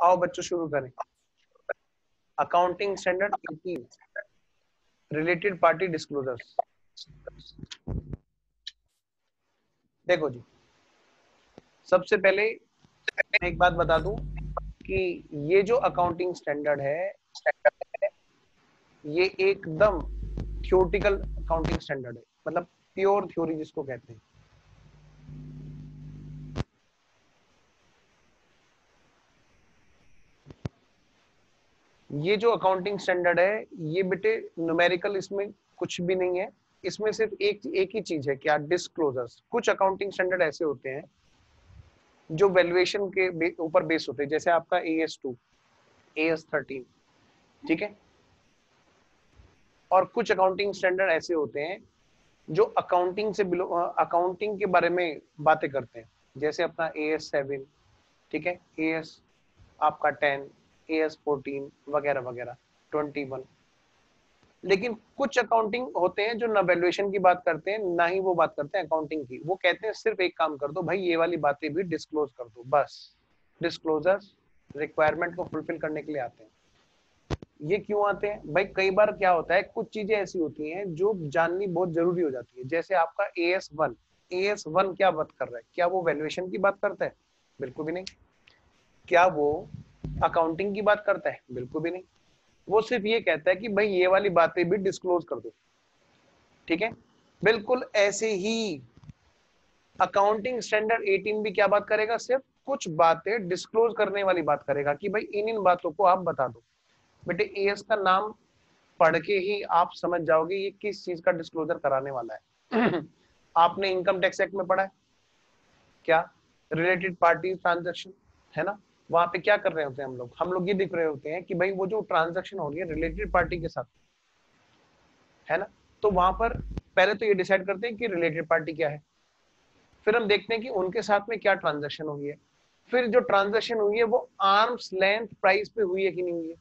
आओ बच्चों, शुरू करें। Accounting standard 18 related party disclosures देखो जी, सबसे पहले मैं एक बात बता दूँ कि ये जो अकाउंटिंग स्टैंडर्ड है, ये एकदम थियोटिकल अकाउंटिंग स्टैंडर्ड है। मतलब प्योर थ्योरी जिसको कहते हैं। ये जो अकाउंटिंग स्टैंडर्ड है, ये बेटे न्यूमेरिकल इसमें कुछ भी नहीं है। इसमें सिर्फ़ एक एक ही चीज़ है क्या डिस्क्लोजर्स कुछ अकाउंटिंग स्टैंडर्ड ऐसे होते हैं जो वैल्यूएशन के ऊपर बेस होते हैं। जैसे आपका A S two A S thirteen ठीक है? और कुछ अकाउंटिंग स्टैंडर्ड ऐसे होते हैं जो अकाउंटिंग से बिलो अकाउंटिंग के बारे में बातें करते हैं। जैसे अपना ए एस सेवन ठीक है? ए एस आपका टेन ए एस फोर्टीन वगैरह वगैरह ट्वेंटी वन लेकिन कुछ अकाउंटिंग होते हैं जो न वैल्यूएशन की बात करते हैं, ना ही वो बात करते हैं अकाउंटिंग की। वो कहते हैं सिर्फ़ एक काम कर दो, भाई ये वाली बातें भी डिस्क्लोज कर दो, बस। डिस्क्लोजर रिक्वायरमेंट को फुलफिल करने के लिए आते हैं। ये क्यों आते हैं? भाई कई बार क्या होता है, कुछ चीज़ें ऐसी होती हैं जो जाननी बहुत ज़रूरी हो जाती है। जैसे आपका A S one A S one क्या बात कर रहा है? क्या वो वैल्यूएशन की बात करता है? बिल्कुल भी नहीं। क्या वो अकाउंटिंग की बात करता है? बिल्कुल भी नहीं। वो सिर्फ़ ये कहता है कि भाई, ये वाली बातें भी डिस्क्लोज कर दो। ठीक है? बिल्कुल ऐसे ही अकाउंटिंग स्टैंडर्ड 18 भी क्या बात करेगा? सिर्फ़ कुछ बातें डिस्क्लोज करने वाली बात करेगा कि भाई, इन इन बातों को आप बता दो। बेटे एएस का नाम पढ़ के ही आप समझ जाओगे ये किस चीज़ का डिस्क्लोजर कराने वाला है। आपने इनकम टैक्स एक्ट में पढ़ा है? क्या? रिलेटेड पार्टी ट्रांजेक्शन है ना? वहाँ पे क्या कर रहे होते हैं हम लोग? हम लोग ये दिख रहे होते हैं कि भाई वो जो ट्रांजेक्शन हो रही है रिलेटेड पार्टी के साथ, है ना? तो वहाँ पर पहले तो ये डिसाइड करते हैं कि रिलेटेड पार्टी क्या है। फिर हम देखते हैं कि उनके साथ में क्या ट्रांजेक्शन हुई है। फिर जो ट्रांजेक्शन हुई है वो आर्म्स लेंथ प्राइस पे हुई है कि नहीं हुई है?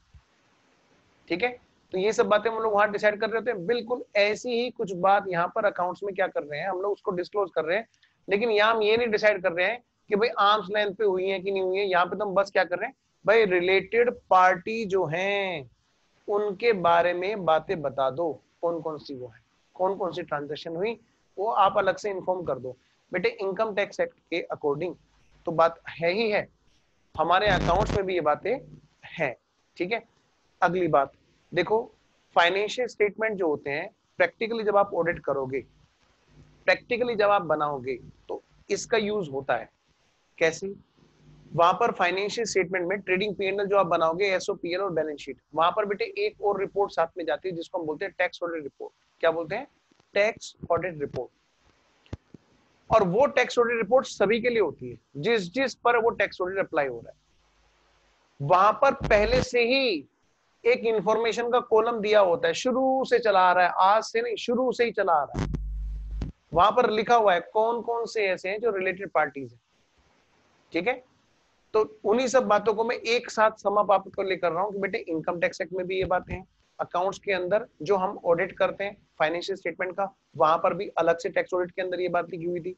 ठीक है? तो ये सब बातें हम लोग वहाँ डिसाइड कर रहे होते हैं। बिल्कुल ऐसी ही कुछ बात यहाँ पर अकाउंट्स में क्या कर रहे हैं? हम लोग उसको डिस्क्लोज कर रहे हैं। लेकिन यहाँ हम ये नहीं डिसाइड कर रहे हैं कि भाई आर्म्स लेंथ पे हुई है कि नहीं हुई है, यहाँ पे तो हम बस क्या कर रहे हैं? भाई रिलेटेड पार्टी जो हैं, उनके बारे में बातें बता दो कौन कौन सी वो है? कौन कौन सी ट्रांजेक्शन हुई, वो आप अलग से इन्फॉर्म कर दो। बेटे इनकम टैक्स एक्ट के अकॉर्डिंग तो बात है ही है। हमारे अकाउंट्स में भी ये बातें हैं, ठीक है? अगली बात, देखो फाइनेंशियल स्टेटमेंट जो होते हैं प्रैक्टिकली जब आप ऑडिट करोगे प्रैक्टिकली जब आप बनाओगे तो इसका यूज़ होता है। कैसे? वहाँ पर फाइनेंशियल स्टेटमेंट में ट्रेडिंग पीएनएल जो आप बनाओगे एसओपीएल और बैलेंस शीट वहाँ पर बेटे एक और रिपोर्ट साथ में जाती है, जिसको हम बोलते हैं टैक्स ऑडिट रिपोर्ट क्या बोलते हैं? टैक्स ऑडिट रिपोर्ट और वो टैक्स ऑडिट रिपोर्ट सभी के लिए होती है। जिस जिस पर वो टैक्स ऑडिट अप्लाई हो रहा है। वहाँ पर पहले से ही एक इंफॉर्मेशन का कॉलम दिया होता है। शुरू से चला आ रहा है। आज से नहीं, शुरू से ही चला आ रहा है। वहाँ पर लिखा हुआ है कौन कौन से ऐसे हैं जो रिलेटेड पार्टीज़ है। ठीक है? तो उन्हीं सब बातों को मैं एक साथ समअप आपको लेकर रहा हूँ कि बेटे इनकम टैक्स एक्ट में भी ये बातें हैं। अकाउंट्स के अंदर जो हम ऑडिट करते हैं फाइनेंशियल स्टेटमेंट का, वहाँ पर भी अलग से टैक्स ऑडिट के अंदर ये बात लिखी हुई थी।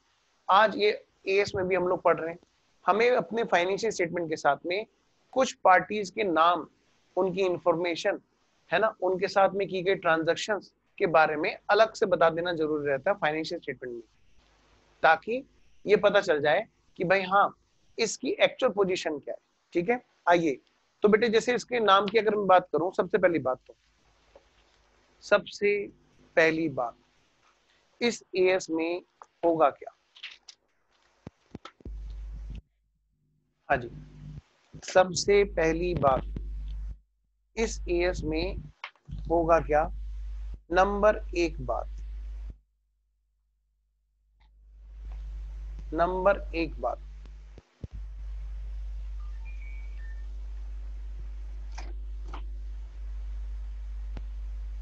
आज ये एएस में भी हम लोग पढ़ रहे हैं। हमें अपने फाइनेंशियल स्टेटमेंट के साथ में कुछ पार्टीज़ के नाम, उनकी इंफॉर्मेशन है ना, उनके साथ में की गई ट्रांजेक्शन के बारे में अलग से बता देना ज़रूरी रहता है फाइनेंशियल स्टेटमेंट में। ताकि ये पता चल जाए कि भाई हाँ इसकी एक्चुअल पोजीशन क्या है? ठीक है? आइए। तो बेटे, जैसे इसके नाम की अगर मैं बात करूँ, सबसे पहली बात तो। सबसे पहली बात, इस एएस में होगा क्या? हाँ जी। सबसे पहली बात, इस एएस में होगा क्या? नंबर एक बात। नंबर एक बात।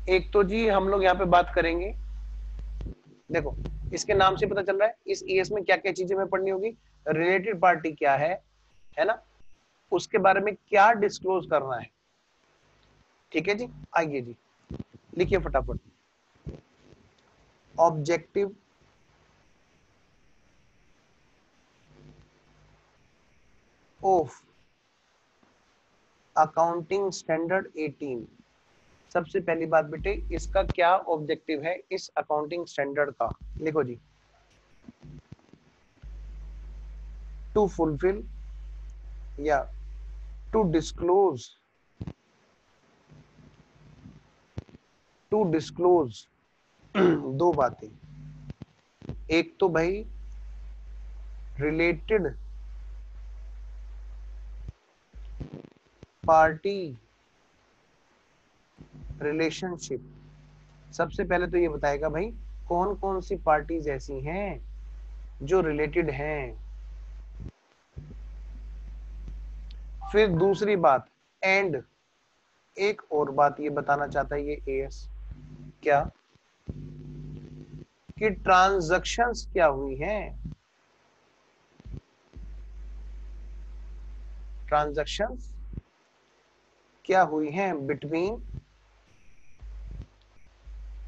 एक तो जी हम लोग यहाँ पे बात करेंगे। देखो, इसके नाम से पता चल रहा है, इस ईएस में क्या क्या चीज़ें हमें पढ़नी होगी रिलेटेड पार्टी क्या है है ना? उसके बारे में क्या डिस्क्लोज करना है। ठीक है जी? आइए जी, लिखिए फटाफट। ऑब्जेक्टिव ऑफ़ अकाउंटिंग स्टैंडर्ड 18 सबसे पहली बात बेटे, इसका क्या ऑब्जेक्टिव है इस अकाउंटिंग स्टैंडर्ड का? लिखो जी। टू फुलफिल या टू डिस्क्लोज टू डिस्क्लोज दो बातें। एक तो भाई रिलेटेड पार्टी रिलेशनशिप सबसे पहले तो ये बताएगा भाई कौन कौन सी पार्टीज़ ऐसी हैं जो रिलेटेड हैं? फिर दूसरी बात एंड एक और बात ये बताना चाहता है ये एएस क्या? कि ट्रांजैक्शंस क्या हुई हैं? ट्रांजैक्शंस क्या हुई हैं बिटवीन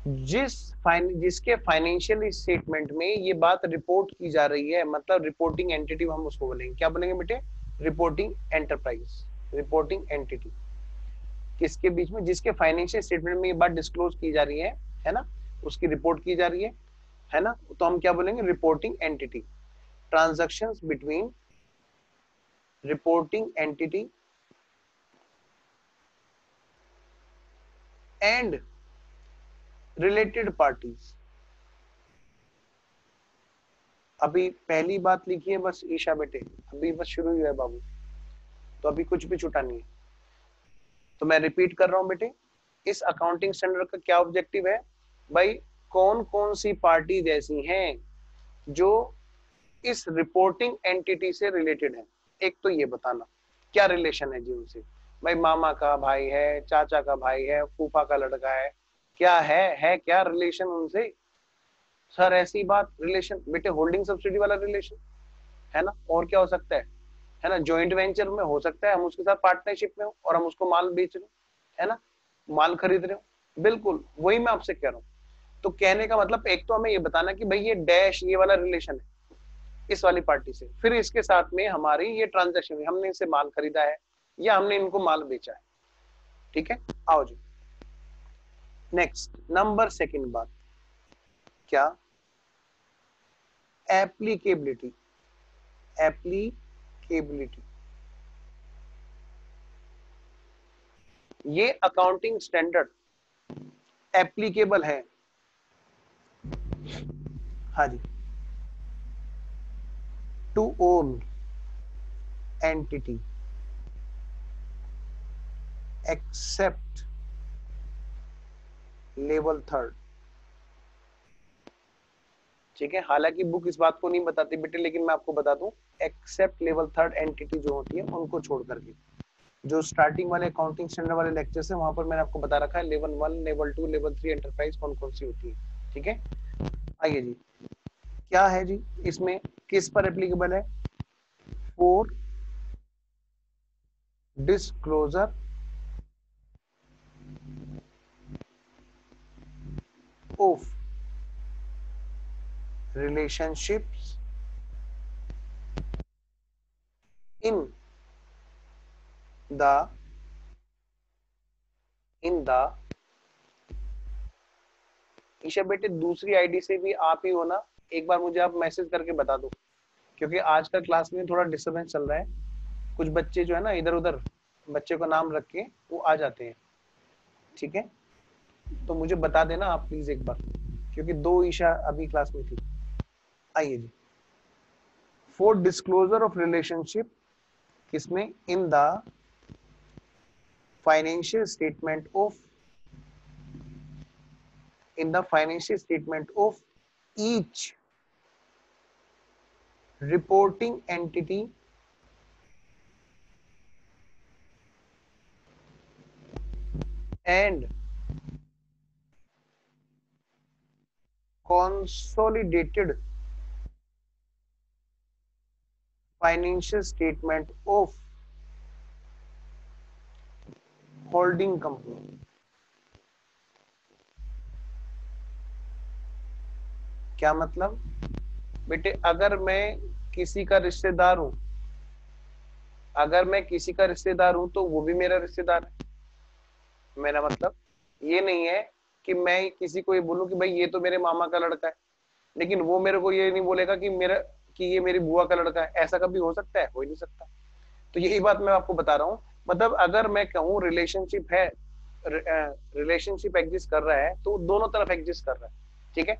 जिस फाइन, जिसके फाइनेंशियल स्टेटमेंट में ये बात रिपोर्ट की जा रही है मतलब रिपोर्टिंग एंटिटी हम उसको बोलेंगे। क्या बोलेंगे बेटे? रिपोर्टिंग एंटरप्राइज रिपोर्टिंग एंटिटी किसके बीच में? जिसके फाइनेंशियल स्टेटमेंट में ये बात डिस्क्लोज की जा रही है है ना? उसकी रिपोर्ट की जा रही है है ना? तो हम क्या बोलेंगे? Reporting entity transaction between reporting entity and related parties अभी पहली बात लिखी है बस ईशा बेटे। अभी बस शुरू हुआ है बाबू। तो अभी कुछ भी छुटा नहीं है। तो मैं रिपीट कर रहा हूँ बेटे, इस अकाउंटिंग स्टैंडर्ड का क्या ऑब्जेक्टिव है? भाई कौन कौन सी पार्टी ऐसी हैं जो इस रिपोर्टिंग एंटिटी से रिलेटेड है? एक तो ये बताना, क्या रिलेशन है जी उनसे? भाई मामा का भाई है, चाचा का भाई है, फूफा का लड़का है क्या है है क्या रिलेशन उनसे? सर ऐसी बात रिलेशन बेटे होल्डिंग सब्सिडी वाला रिलेशन है ना? और क्या हो सकता है? है ना? ज्वाइंट वेंचर में हो सकता है, हम उसके साथ पार्टनरशिप में हो और हम उसको माल बेच रहे हो, है ना? माल खरीद रहे हो। बिल्कुल, वही मैं आपसे कह रहा हूँ। तो कहने का मतलब एक तो हमें ये बताना कि भाई, ये डैश ये वाला रिलेशन है, इस वाली पार्टी से। फिर इसके साथ में हमारी ये ट्रांजेक्शन हमने इनसे माल खरीदा है, या हमने इनको माल बेचा है। ठीक है? आओ जी। नेक्स्ट नंबर सेकंड बात। क्या? एप्लीकेबिलिटी एप्लीकेबिलिटी ये अकाउंटिंग स्टैंडर्ड एप्लीकेबल है। हाँ जी। To own entity except level third. ठीक है, हालाँकि बुक इस बात को नहीं बताती बेटे, लेकिन मैं आपको बता दूँ, एक्सेप्ट लेवल थर्ड एंटिटी जो होती है, उनको छोड़ करके। जो स्टार्टिंग वाले अकाउंटिंग स्टैंडर्ड वाले लेक्चर है, वहाँ पर मैंने आपको बता रखा है level one level two level three enterprise कौन कौन सी होती है। ठीक है? आइए जी। क्या है जी इसमें? किस पर एप्लीकेबल है? For disclosure of relationships in the in the, Isha बेटे, दूसरी आईडी से भी आप ही हो ना? एक बार मुझे आप मैसेज करके बता दो। क्योंकि आज का क्लास में थोड़ा डिस्टर्बेंस चल रहा है। कुछ बच्चे जो है ना इधर उधर बच्चे को नाम रख के वो आ जाते हैं। ठीक है? तो मुझे बता देना आप प्लीज़ एक बार, क्योंकि दो ईशा अभी क्लास में थी। आइए जी। फॉर डिस्क्लोजर ऑफ़ रिलेशनशिप किसमें? In the financial statement of in the financial statement of each reporting entity and consolidated financial statement of holding company. क्या मतलब? बेटे, अगर मैं किसी का रिश्तेदार हूँ, अगर मैं किसी का रिश्तेदार हूँ तो वो भी मेरा रिश्तेदार है। मेरा मतलब ये नहीं है कि मैं किसी को ये बोलूँ कि भाई ये तो मेरे मामा का लड़का है। लेकिन वो मेरे को ये नहीं बोलेगा कि मेरा, कि ये मेरी बुआ का लड़का है। ऐसा कभी हो सकता है? हो ही नहीं सकता। तो यही बात मैं आपको बता रहा हूँ। मतलब अगर मैं कहूँ रिलेशनशिप है रिलेशनशिप एग्जिस्ट कर रहा है तो दोनों तरफ़ एग्जिस्ट कर रहा है। ठीक है?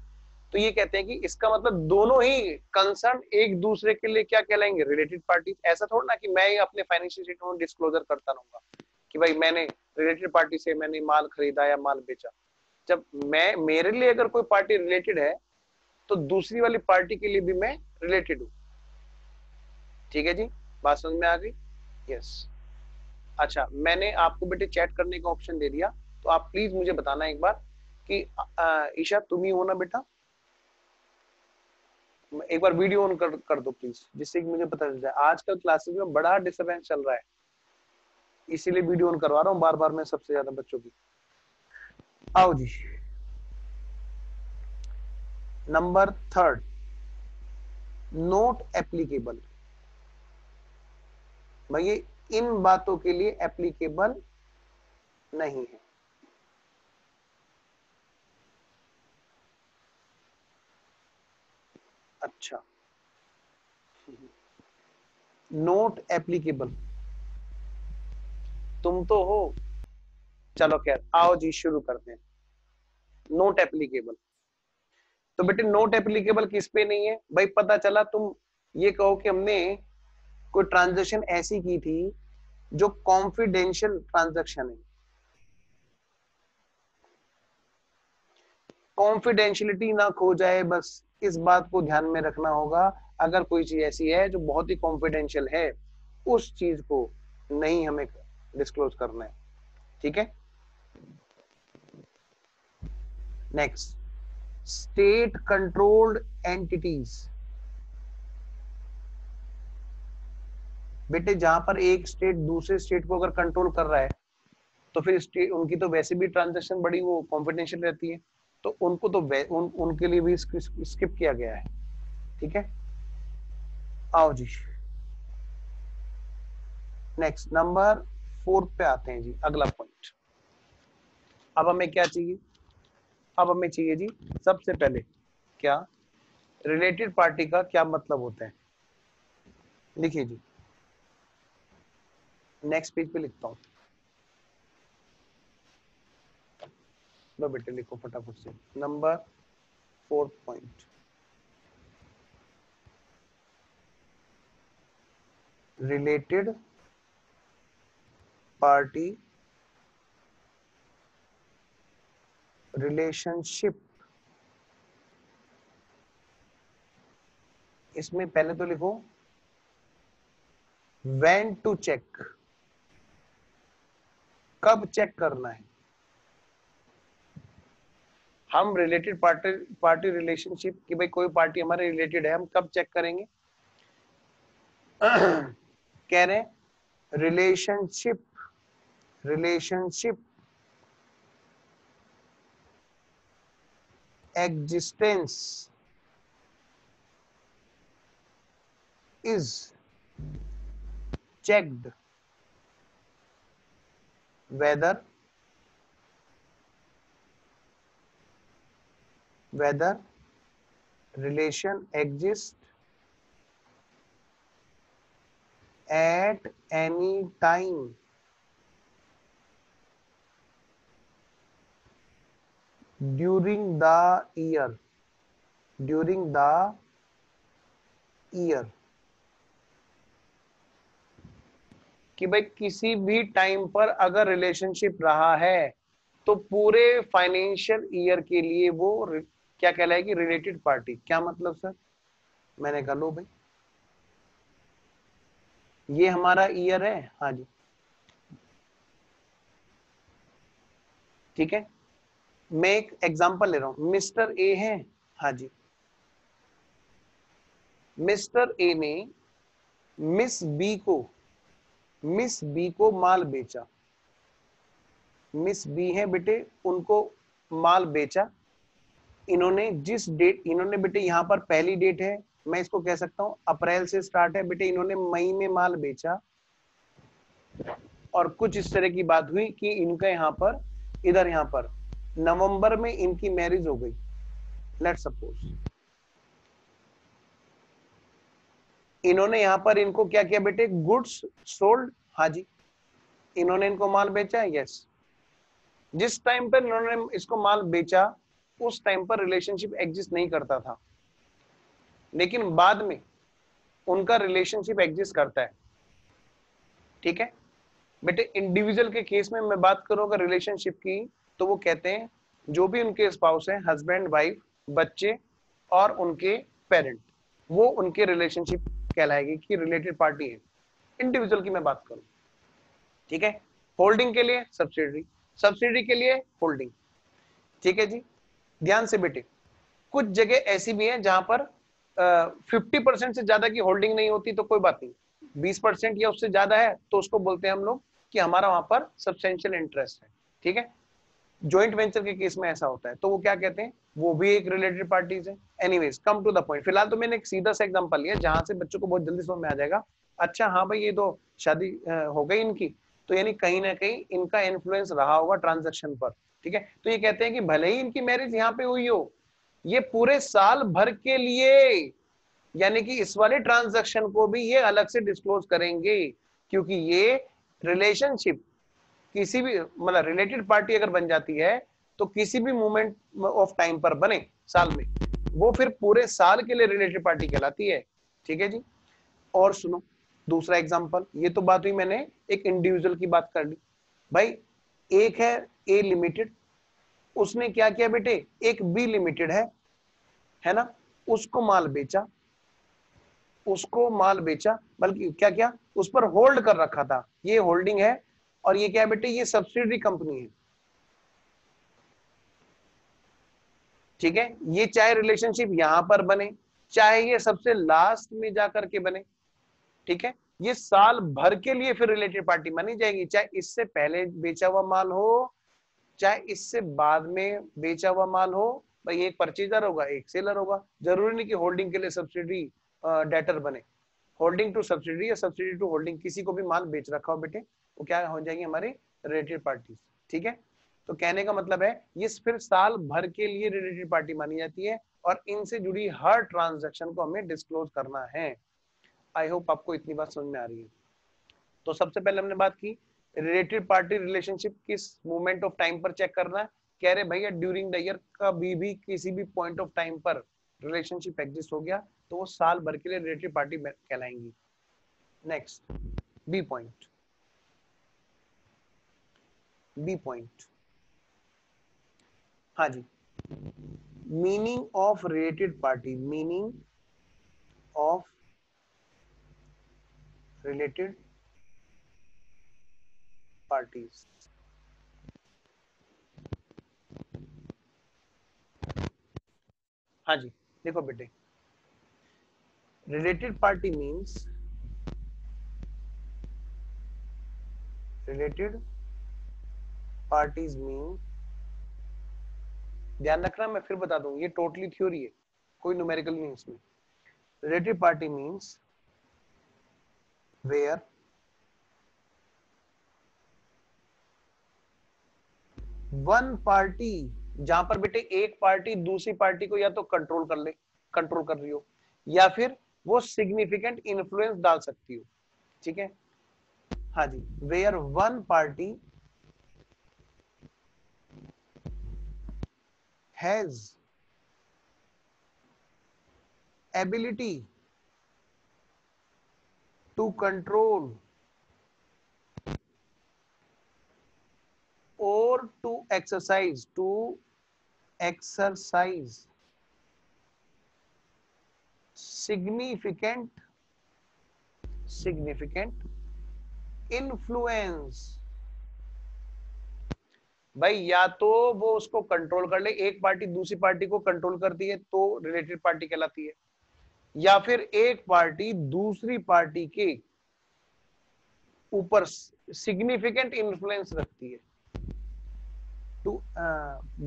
तो ये कहते हैं कि इसका मतलब दोनों ही कंसर्न एक दूसरे के लिए क्या कहलाएँगे? रिलेटेड पार्टी ऐसा थोड़ा ना कि मैं अपने फाइनेंशियल स्टेटमेंट डिस्क्लोजर करता रहूँगा कि भाई मैंने रिलेटेड पार्टी से मैंने माल खरीदा या माल बेचा। जब मैं मेरे लिए अगर कोई पार्टी रिलेटेड है तो दूसरी वाली पार्टी के लिए भी मैं रिलेटेड हूँ। ठीक है जी? बात समझ में आ गई? यस अच्छा मैंने आपको बेटे चैट करने का ऑप्शन दे दिया तो आप प्लीज़ मुझे बताना एक बार कि ईशा तुम ही हो ना बेटा? एक बार वीडियो ऑन कर, कर दो प्लीज़ जिससे कि मुझे पता चल जाए। आजकल क्लासेस में बड़ा डिस्टर्बेंस चल रहा है। इसीलिए वीडियो ऑन करवा रहा हूँ बार बार मैं सबसे ज़्यादा बच्चों की। आओ जी। नंबर थर्ड नोट एप्लीकेबल भाई इन बातों के लिए एप्लीकेबल नहीं है। अच्छा। नोट एप्लीकेबल तुम तो हो। चलो खैर, आओ जी, शुरू करते हैं। नोट एप्लीकेबल तो बेटे नोट एप्लीकेबल किस पे नहीं है? भाई, पता चला, तुम ये कहो कि हमने कोई ट्रांजेक्शन ऐसी की थी जो कॉन्फिडेंशियल ट्रांजेक्शन है। कॉन्फिडेंशियलिटी ना खो जाए, बस इस बात को ध्यान में रखना होगा। अगर कोई चीज़ ऐसी है जो बहुत ही कॉन्फिडेंशियल है, उस चीज़ को नहीं हमें डिस्क्लोज करना है। ठीक है? नेक्स्ट स्टेट कंट्रोल्ड एंटिटीज बेटे जहाँ पर एक स्टेट दूसरे स्टेट को अगर कंट्रोल कर रहा है तो फिर स्टेट उनकी तो वैसे भी ट्रांजेक्शन बड़ी वो कॉन्फिडेंशियल रहती है। तो उनको तो उन, उनके लिए भी स्किप किया गया है। ठीक है? आओ जी। नेक्स्ट नंबर फोर्थ पे आते हैं जी अगला पॉइंट अब हमें क्या चाहिए? अब हमें चाहिए जी, सबसे पहले क्या? रिलेटेड पार्टी का क्या मतलब होता है? लिखिए जी। नेक्स्ट पेज पे लिखता हूँ। लो बेटे, लिखो फटाफट से। Number fourth point related party relationship इसमें पहले तो लिखो वेन टू चेक कब चेक करना है? हम रिलेटेड पार्टी पार्टी रिलेशनशिप कि भाई कोई पार्टी हमारे रिलेटेड है, हम कब चेक करेंगे? कह रहे relationship relationship existence is checked whether whether relation exists at any time during the year. During the year. कि भाई किसी भी टाइम पर अगर रिलेशनशिप रहा है तो पूरे फाइनेंशियल ईयर के लिए वो क्या कहलाएगी? रिलेटेड पार्टी क्या मतलब सर मैंने कहा, लो भाई. ये हमारा ईयर है? हाँ जी। ठीक है? मैं एक एग्जांपल ले रहा हूँ। मिस्टर ए है। हाँ जी। मिस्टर ए ने मिस बी को, मिस बी को माल बेचा। मिस बी है बेटे, उनको माल बेचा। इन्होंने जिस डेट इन्होंने बेटे यहाँ पर पहली डेट है, मैं इसको कह सकता हूँ, अप्रैल से स्टार्ट है बेटे, इन्होंने मई में माल बेचा। और कुछ इस तरह की बात हुई कि इनका यहाँ पर, इधर यहाँ पर नवंबर में इनकी मैरिज हो गई। लेट सपोज़ इन्होंने यहाँ पर इनको क्या किया बेटे? गुड्स सोल्ड हाँ जी इन्होंने इनको माल बेचा? यस जिस टाइम पर इन्होंने इसको माल बेचा, उस टाइम पर रिलेशनशिप एग्जिस्ट नहीं करता था। लेकिन बाद में उनका रिलेशनशिप एग्जिस्ट करता है। ठीक है? बेटे इंडिविजुअल के केस में मैं बात करूँ, अगर रिलेशनशिप की तो वो कहते हैं, जो भी उनके स्पाउस हैं हस्बैंड वाइफ बच्चे और उनके पेरेंट वो उनके रिलेशनशिप कहलाएगी कि रिलेटेड पार्टी है। इंडिविजुअल की मैं बात करूँ, ठीक है? होल्डिंग के लिए सब्सिडरी सब्सिडी के लिए होल्डिंग ठीक है जी? ध्यान से बेटे, कुछ जगह ऐसी भी है जहाँ पर फिफ्टी परसेंट से ज़्यादा की होल्डिंग नहीं होती तो कोई बात नहीं। बीस परसेंट या उससे ज़्यादा है तो उसको बोलते हैं हम लोग कि हमारा वहाँ पर सब्सटेंशियल इंटरेस्ट है, ठीक है? ज्वाइंट वेंचर के केस में ऐसा होता है। तो वो क्या कहते हैं? वो भी एक रिलेटेड पार्टीज़ है। Anyways come to the point फ़िलहाल तो मैंने एक सीधा सा एग्जांपल लिया, जहाँ से बच्चों को बहुत जल्दी समझ में आ जाएगा। अच्छा हाँ भाई, ये तो शादी हो गई इनकी। तो यानी कहीं ना कहीं इनका इन्फ्लुएंस रहा होगा ट्रांजेक्शन पर। ठीक है? तो ये कहते हैं कि भले ही इनकी मैरिज यहाँ पे हुई हो, ये पूरे साल भर के लिए, यानी कि इस वाले ट्रांजेक्शन को भी ये अलग से डिस्क्लोज करेंगे, क्योंकि ये रिलेशनशिप किसी भी मतलब रिलेटेड पार्टी अगर बन जाती है तो किसी भी मोमेंट ऑफ़ टाइम पर बने, साल में। वो फिर पूरे साल के लिए रिलेटेड पार्टी कहलाती है। ठीक है जी? और सुनो, दूसरा एग्जांपल ये तो बात हुई मैंने, एक इंडिविजुअल की बात कर ली। भाई, एक है ए लिमिटेड उसने क्या किया बेटे? एक बी लिमिटेड है। है ना? उसको माल बेचा, उसको माल बेचा, बल्कि क्या क्या? उस पर होल्ड कर रखा था। ये होल्डिंग है और ये क्या बेटे, ये सब्सिडरी कंपनी है। ठीक है? ये चाहे रिलेशनशिप यहाँ पर बने, चाहे ये सबसे लास्ट में जाकर के बने, ठीक है? ये साल भर के लिए फिर रिलेटेड पार्टी मानी जाएगी, चाहे इससे पहले बेचा हुआ माल हो, चाहे इससे बाद में बेचा हुआ माल हो, भाई एक परचेजर होगा, एक सेलर होगा। ज़रूरी नहीं कि होल्डिंग के लिए सब्सिडी डेटर बने। होल्डिंग टू सब्सिडी या सब्सिडी टू होल्डिंग किसी को भी माल बेच रखा हो बेटे वो क्या हो जाएँगे हमारी रिलेटेड पार्टी ठीक है? तो कहने का मतलब है ये फिर साल भर के लिए रिलेटेड पार्टी मानी जाती है और इनसे जुड़ी हर ट्रांजेक्शन को हमें डिस्क्लोज करना है। आई होप आपको इतनी बात समझ में आ रही है। तो सबसे पहले हमने बात की रिलेटेड पार्टी रिलेशनशिप किस मोमेंट ऑफ़ टाइम पर चेक करना है? कह रहे भैया ड्यूरिंग द ईयर का भी, भी किसी भी पॉइंट ऑफ़ टाइम पर रिलेशनशिप एग्जिस्ट हो गया तो वो साल भर के लिए related party कहलाएँगी। Next B point B point हाँ जी. Meaning of related party meaning of related parties हाँ जी. देखो बेटे. Related party means related parties mean ध्यान रखना, मैं फिर बता दूँ, ये टोटली थ्योरी है, कोई न्यूमेरिकल नहीं इसमें। Relative party means where one party जहाँ पर बेटे एक पार्टी दूसरी पार्टी को या तो कंट्रोल कर ले कंट्रोल कर रही हो, या फिर वो सिग्निफिकेंट इन्फ्लुएंस डाल सकती हो। ठीक है? हाँ जी where one party has ability to control or to exercise to exercise significant significant influence भाई, या तो वो उसको कंट्रोल कर ले, एक पार्टी दूसरी पार्टी को कंट्रोल करती है तो रिलेटेड पार्टी कहलाती है। या फिर एक पार्टी दूसरी पार्टी के ऊपर सिग्निफिकेंट इन्फ्लुएंस रखती है। टू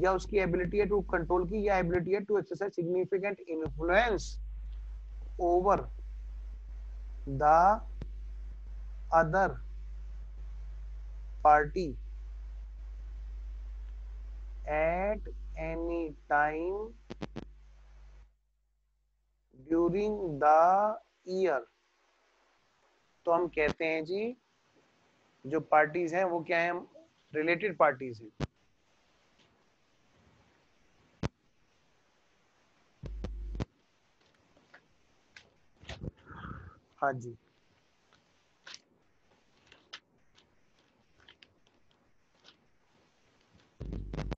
या उसकी एबिलिटी है टू कंट्रोल की, या एबिलिटी है to exercise significant influence over the other party at any time during the year. तो हम कहते हैं जी, जो पार्टीज़ हैं, वो क्या है? रिलेटेड पार्टीज़ हैं। हाँ जी।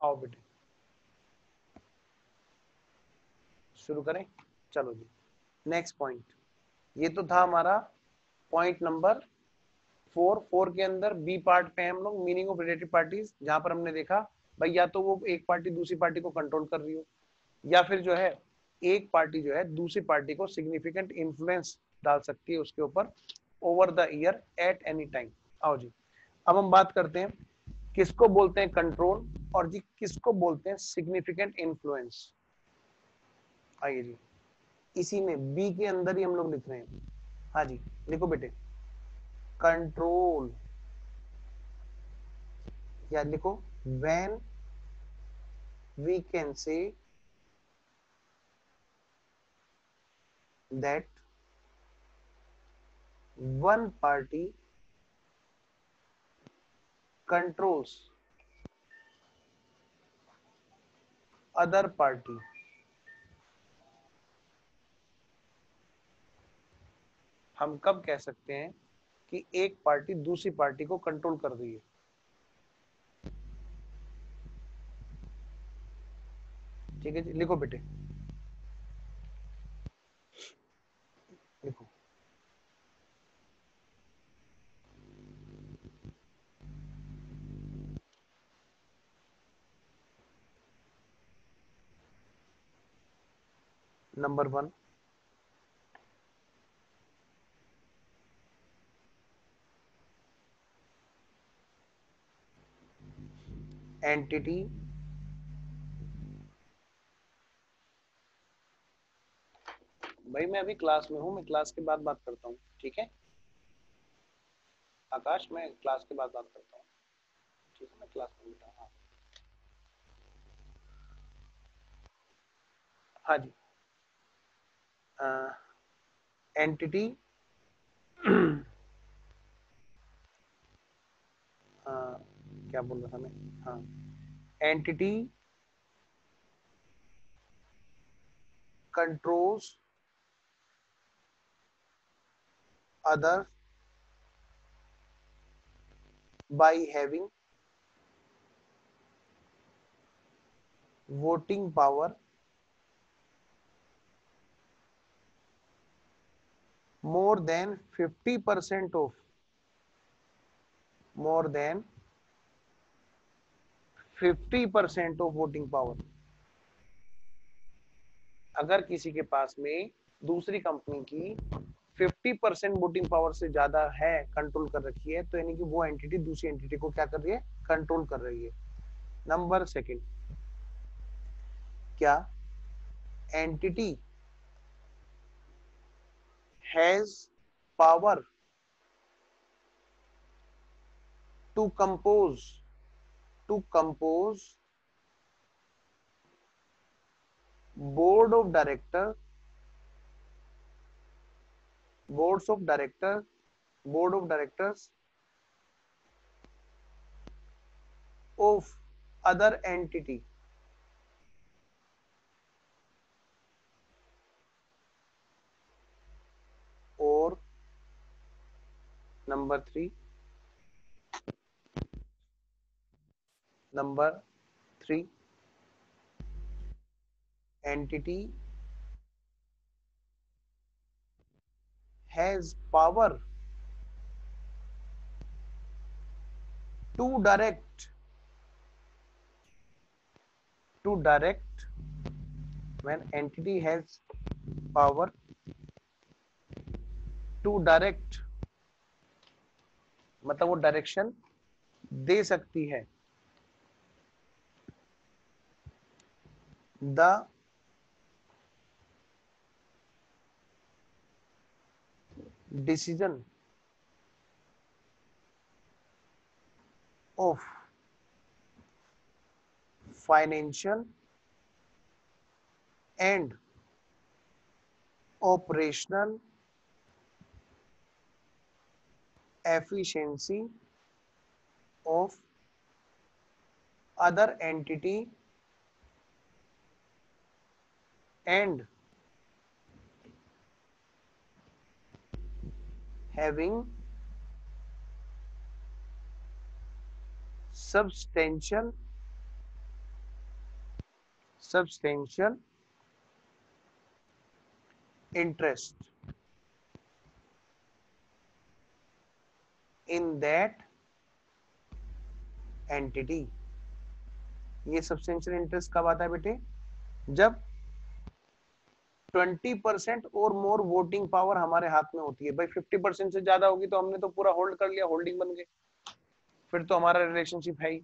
आओ बेटे। शुरू करें? चलो जी। नेक्स्ट पॉइंट ये तो था हमारा पॉइंट नंबर फोर फोर के अंदर बी पार्ट पे हम लोग मीनिंग ऑफ़ रिलेटेड पार्टीज़ जहाँ पर हमने देखा, भाई या तो वो एक पार्टी दूसरी पार्टी को कंट्रोल कर रही हो, या फिर जो है, एक पार्टी जो है, दूसरी पार्टी को सिग्निफिकेंट इन्फ्लुएंस डाल सकती है उसके ऊपर over the year at any time आओ जी। अब हम बात करते हैं, किसको बोलते हैं कंट्रोल और जी किसको बोलते हैं सिग्निफिकेंट इन्फ्लुएंस? आइए जी। इसी में बी के अंदर ही हम लोग लिख रहे हैं। हाँ जी, लिखो बेटे। कंट्रोल। या लिखो when we can say that one party controls other party हम कब कह सकते हैं कि एक पार्टी दूसरी पार्टी को कंट्रोल कर रही है? ठीक है जी, लिखो बेटे। Number one entity भाई, मैं अभी क्लास में हूँ, मैं क्लास के बाद बात करता हूँ, ठीक है? आकाश, मैं क्लास के बाद बात करता हूँ। ठीक है, मैं क्लास में बैठा हाँ। हाँ जी। एंटिटी क्या बोल रहा था मैं हाँ entity controls other by having voting power more than 50% of, more than 50% of voting power. अगर किसी के पास में दूसरी कंपनी की 50 परसेंट वोटिंग पावर से ज़्यादा है कंट्रोल कर रखी है तो यानी कि वो एंटिटी दूसरी एंटिटी को क्या कर रही है? कंट्रोल कर रही है। नंबर सेकंड क्या entity has power to compose to compose board of director boards of director board of directors of other entity or number 3 number 3 entity has power to direct to direct when entity has power to direct मतलब वो direction दे सकती है। The decision of financial and operational efficiency of other entity and having substantial substantial interest in that entity. ये substantial interest कब आता है बेटे? जब 20 परसेंट और मोर वोटिंग पावर हमारे हाथ में होती है। भाई 50 परसेंट से ज़्यादा होगी तो हमने तो पूरा होल्ड कर लिया होल्डिंग बन गई फिर तो हमारा रिलेशनशिप है ही,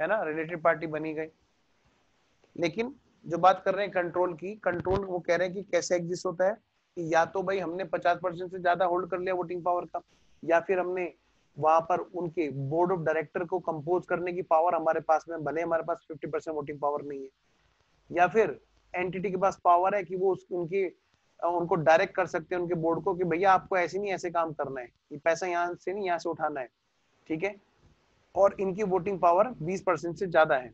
है ना? रिलेटेड पार्टी बनी गई। लेकिन जो बात कर रहे हैं कंट्रोल की कंट्रोल वो कह रहे हैं कि कैसे एग्जिस्ट होता है कि या तो भाई हमने 50 परसेंट से ज़्यादा होल्ड कर लिया वोटिंग पावर का। या फिर हमने वहाँ पर उनके बोर्ड ऑफ़ डायरेक्टर को कंपोज करने की पावर हमारे पास में भले हमारे पास 50 परसेंट वोटिंग पावर नहीं है। या फिर एंटिटी के पास पावर है कि वो उनके उनको डायरेक्ट कर सकते हैं उनके बोर्ड को कि भैया आपको ऐसे नहीं ऐसे काम करना है। ये पैसा यहाँ से नहीं यहाँ से उठाना है। ठीक है? और इनकी वोटिंग पावर 20 परसेंट से ज़्यादा है।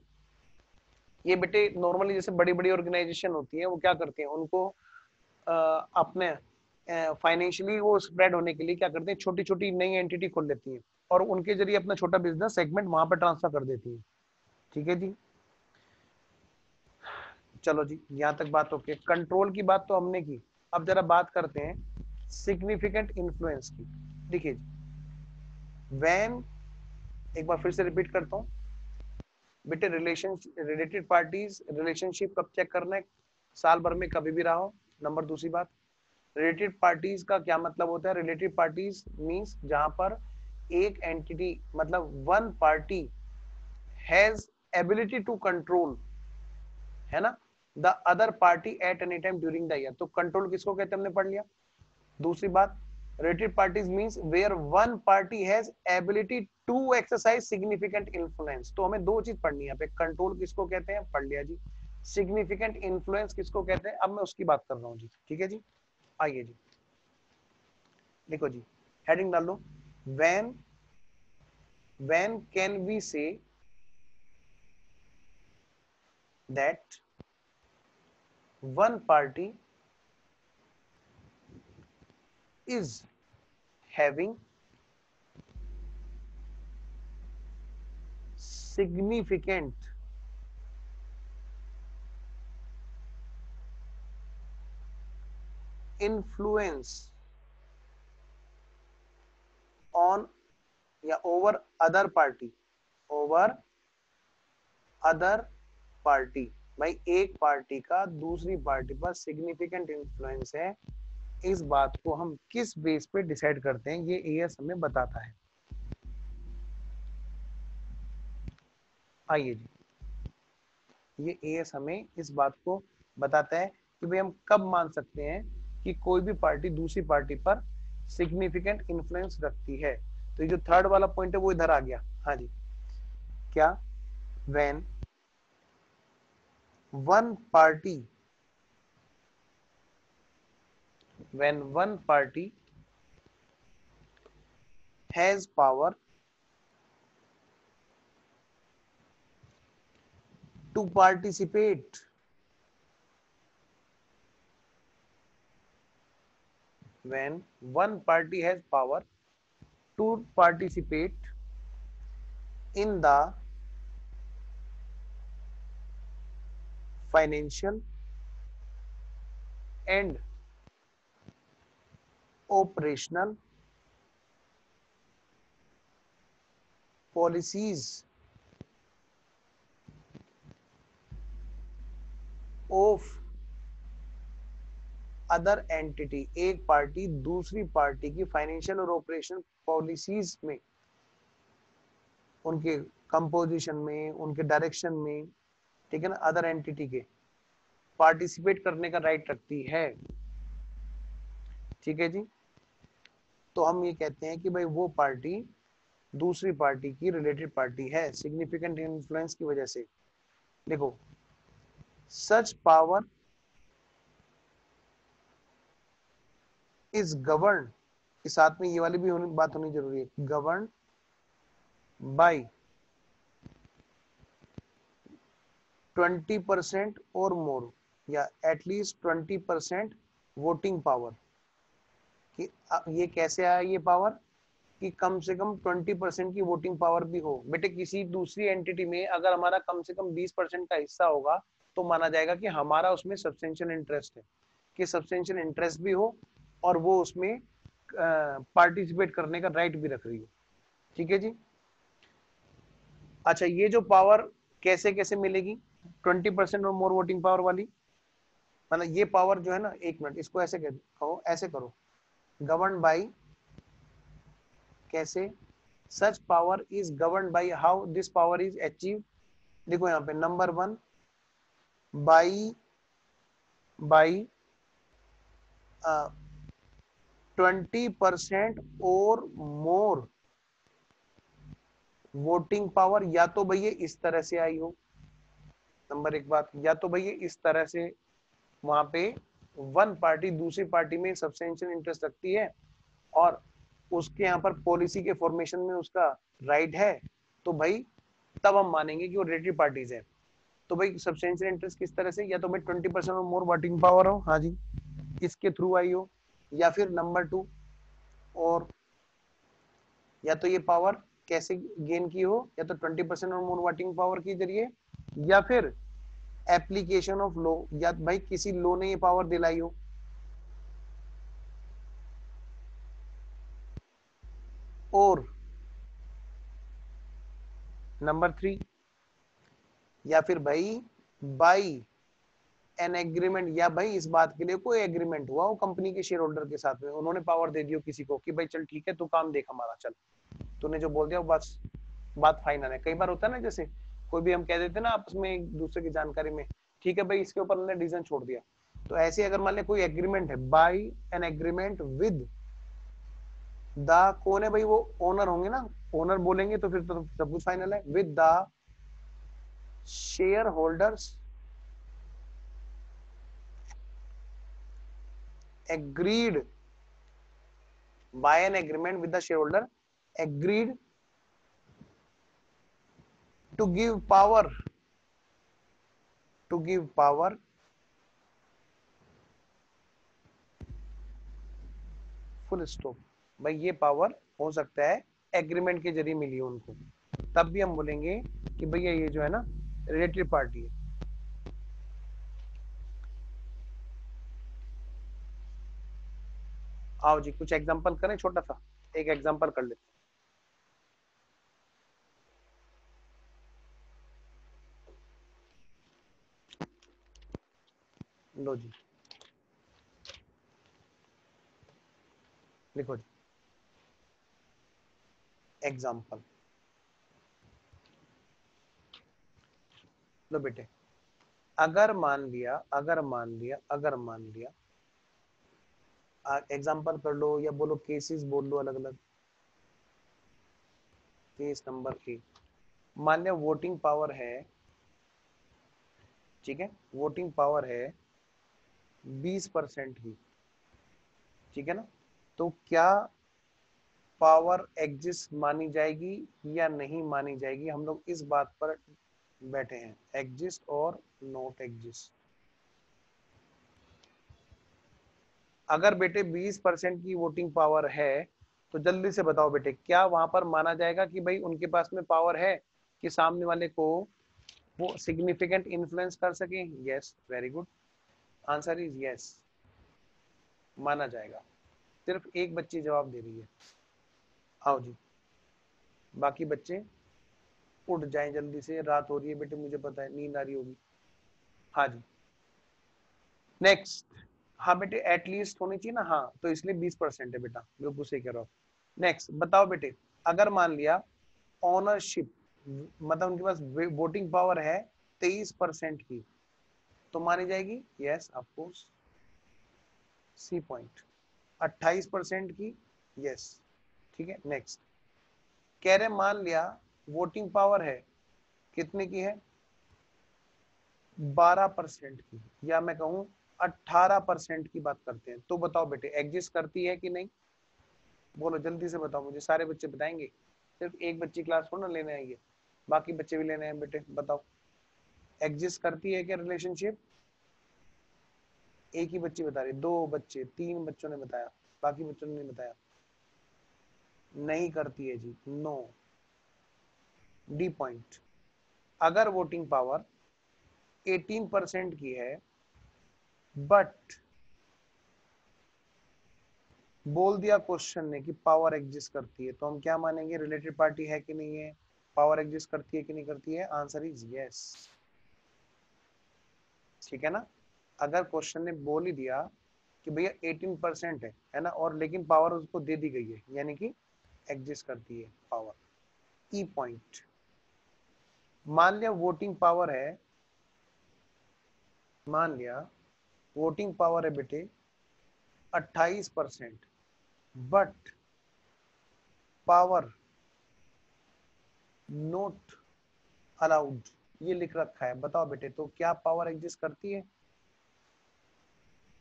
ये बेटे नॉर्मली जैसे बड़ी बड़ी ऑर्गेनाइजेशन होती है वो क्या करती है? उनको आ, अपने फाइनेंशियली वो स्प्रेड होने के लिए क्या करते हैं? छोटी छोटी नई एंटिटी खोल लेती है और उनके ज़रिए अपना छोटा बिज़नेस सेगमेंट वहाँ पर ट्रांसफ़र कर देती है। ठीक है जी? चलो जी, यहाँ तक बात ओके कंट्रोल की बात तो हमने की। अब जरा बात करते हैं सिग्निफिकेंट इन्फ्लुएंस की। देखिए जी वैन एक बार फिर से रिपीट करता हूँ। बेटे रिलेशन रिलेटेड पार्टीज़ रिलेशनशिप कब चेक करना है? साल भर में कभी भी रहा हो। नंबर दूसरी बात। रिलेटेड पार्टीज़ का क्या मतलब होता है? रिलेटेड पार्टीज़ मींस जहाँ पर एक एंटिटी मतलब one party has ability to control है ना? The other party at any time during the year तो कंट्रोल किसको कहते हैं? हमने पढ़ लिया। दूसरी बात, related parties means where one party has ability to exercise significant influence. तो हमें दो चीज़ पढ़नी है। कंट्रोल किसको कहते हैं? पढ़ लिया जी। सिग्निफिकेंट इन्फ्लुएंस किसको कहते हैं? अब मैं उसकी बात कर रहा हूँ जी। ठीक है जी? आइए जी। देखो जी हेडिंग डाल दो when when can be say that one party is having significant influence on या over other party over other party भाई, एक पार्टी का दूसरी पार्टी पर सिग्निफिकेंट इन्फ्लुएंस है, इस बात को हम किस बेस पे डिसाइड करते हैं, ये एएस हमें बताता है। आइए जी। ये एएस हमें इस बात को बताता है कि भाई हम कब मान सकते हैं कि कोई भी पार्टी दूसरी पार्टी पर सिग्निफिकेंट इन्फ्लुएंस रखती है। तो ये जो थर्ड वाला पॉइंट है, वो इधर आ गया। हाँ जी। क्या? When one party when one party has power to participate when one party has power to participate in the financial and operational policies of other entity एक पार्टी दूसरी पार्टी की फाइनेंशियल और ऑपरेशन पॉलिसीज़ में, उनके composition में, उनके direction में, ठीक है ना अदर एंटिटी के पार्टिसिपेट करने का राइट रखती है। ठीक है जी? तो हम ये कहते हैं कि भाई वो पार्टी दूसरी पार्टी की रिलेटेड पार्टी है सिग्निफिकेंट इन्फ्लुएंस की वजह से। देखो सच पावर इज़ गवर्न के साथ में ये वाली भी होनी, बात होनी ज़रूरी है। गवर्न बाई ट्वेंटी परसेंट और मोर या at least twenty percent voting power कि ये कैसे आया ये पावर कि कम से कम 20 परसेंट की वोटिंग पावर भी हो। बेटे किसी दूसरी एंटिटी में अगर हमारा कम से कम 20 परसेंट का हिस्सा होगा तो माना जाएगा कि हमारा उसमें सब्सटेंशियल इंटरेस्ट है। कि सब्सटेंशियल इंटरेस्ट भी हो और वो उसमें पार्टिसिपेट करने का राइट भी रख रही हो। ठीक है जी? अच्छा ये जो पावर कैसे कैसे मिलेगी? 20 परसेंट और मोर वोटिंग पावर वाली? मतलब ये पावर जो है ना, एक मिनट इसको ऐसे कहो ऐसे करो। गवर्न बाई कैसे? Such power is govern by how this power is achieve देखो यहाँ पे number one by by twenty percent और मोर वोटिंग पावर या तो भैया इस तरह से आई हो। नंबर एक बात, या तो भैया इस तरह से वहाँ पे वन पार्टी दूसरी पार्टी में सब्सटेंशियल इंटरेस्ट रखती है और उसके यहाँ पर पॉलिसी के फॉर्मेशन में उसका राइट right है तो भाई तब हम मानेंगे कि वो रिलेटिव पार्टीज़ है। तो भाई सब्सटेंशियल इंटरेस्ट किस तरह से, या तो भाई ट्वेंटी परसेंट और मोर वोटिंग पावर हो। हाँ जी इसके थ्रू आई हो? या फिर नंबर टू, और या तो ये पावर कैसे गेन की हो, या तो ट्वेंटी परसेंट और मोर वाटिंग पावर के ज़रिए, या फिर एप्लीकेशन ऑफ़ लो या भाई किसी लो ने ये पावर दिलाई हो। और नंबर थ्री या फिर भाई बाई एन एग्रीमेंट या भाई इस बात के लिए कोई एग्रीमेंट हुआ? वो कंपनी के शेयर होल्डर के साथ में। उन्होंने पावर दे दियो किसी को कि भाई चल ठीक है, तू काम देख हमारा, चल। तूने जो बोल दिया, वो बस, बात फाइनल है। कई बार होता है ना जैसे, कोई भी हम कह देते ना आपस में एक दूसरे की जानकारी में, ठीक है भाई, इसके ऊपर हमने डिसीज़न छोड़ दिया। तो ऐसे अगर मान लिया कोई एग्रीमेंट है by an agreement with the कौन है भाई, वो ओनर होंगे ना ओनर बोलेंगे तो फिर तो सब कुछ फाइनल है। With the shareholders agreed by an agreement with the shareholder agreed to give power to give power full stop भाई ये पावर हो सकता है एग्रीमेंट के ज़रिए मिली है उनको तब भी हम बोलेंगे कि भैया ये जो है ना रिलेटेड पार्टी है आओ जी, कुछ एग्जांपल करें छोटा सा। एक एग्जांपल कर लेते लो जी। लिखो जी। एग्ज़ाम्पल लो बेटे। अगर मान लिया, अगर मान लिया, अगर मान लिया एग्ज़ाम्पल कर लो या बोलो केसेस बोल लो अलग अलग केस नंबर ए मान लिया वोटिंग पावर है, ठीक है? वोटिंग पावर है बीस परसेंट की ठीक है ना? तो क्या पावर एग्जिस्ट मानी जाएगी या नहीं मानी जाएगी? हम लोग इस बात पर बैठे हैं। एग्जिस्ट और नॉट एग्जिस्ट अगर बेटे 20 परसेंट की वोटिंग पावर है तो जल्दी से बताओ बेटे, क्या वहाँ पर माना जाएगा कि भाई उनके पास में पावर है कि सामने वाले को वो सिग्निफिकेंट इन्फ्लुएंस कर सके? Yes very good answer is yes माना जाएगा। सिर्फ़ एक बच्ची जवाब दे रही है। आओ जी। बाकी बच्चे उठ जाएँ जल्दी से। रात हो रही है बेटे, मुझे पता है, नींद आ रही होगी। हाँ जी। नेक्स्ट हाँ बेटे एटलीस्ट होनी चाहिए ना हाँ तो इसलिए बीस परसेंट है बेटा बिल्कुल सही कह रहा हो। नेक्स्ट बताओ बेटे, अगर मान लिया ऑनरशिप मतलब उनके पास वोटिंग पावर है तेईस परसेंट की तो मानी जाएगी yes of course C point अट्ठाईस परसेंट की यस ठीक है नेक्स्ट कह रहे मान लिया वोटिंग पावर है, कितने की है? 12 परसेंट की, या मैं कहूँ 18 परसेंट की बात करते हैं। तो बताओ बेटे एग्जिस्ट करती है कि नहीं? बोलो, जल्दी से बताओ मुझे, सारे बच्चे बताएँगे? सिर्फ़ एक बच्ची क्लास ना लेने आएँगे बाकी बच्चे भी लेने हैं बेटे, बताओ। एग्जिस्ट करती है क्या रिलेशनशिप एक ही बच्ची बता रही दो बच्चे, तीन बच्चों ने बताया, बाकी बच्चों ने नहीं बताया। नहीं करती है जी नो डी पॉइंट अगर वोटिंग पावर 18 परसेंट की है बट बोल दिया क्वेश्चन ने कि पावर एग्जिस्ट करती है। तो हम क्या मानेंगे? रिलेटेड पार्टी है कि नहीं है? पावर एग्जिस्ट करती है कि नहीं करती है? आंसर इज़ यस ठीक है ना? अगर क्वेश्चन ने बोल ही दिया कि भैया 18 परसेंट है है ना? और लेकिन पावर उसको दे दी गई है, यानी कि एग्जिस्ट करती है पावर ई पॉइंट मान लिया वोटिंग पावर है। मान लिया वोटिंग पावर है बेटे 28 percent. But power not allowed ये लिख रखा है। बताओ बेटे तो क्या पावर एग्जिस्ट करती है?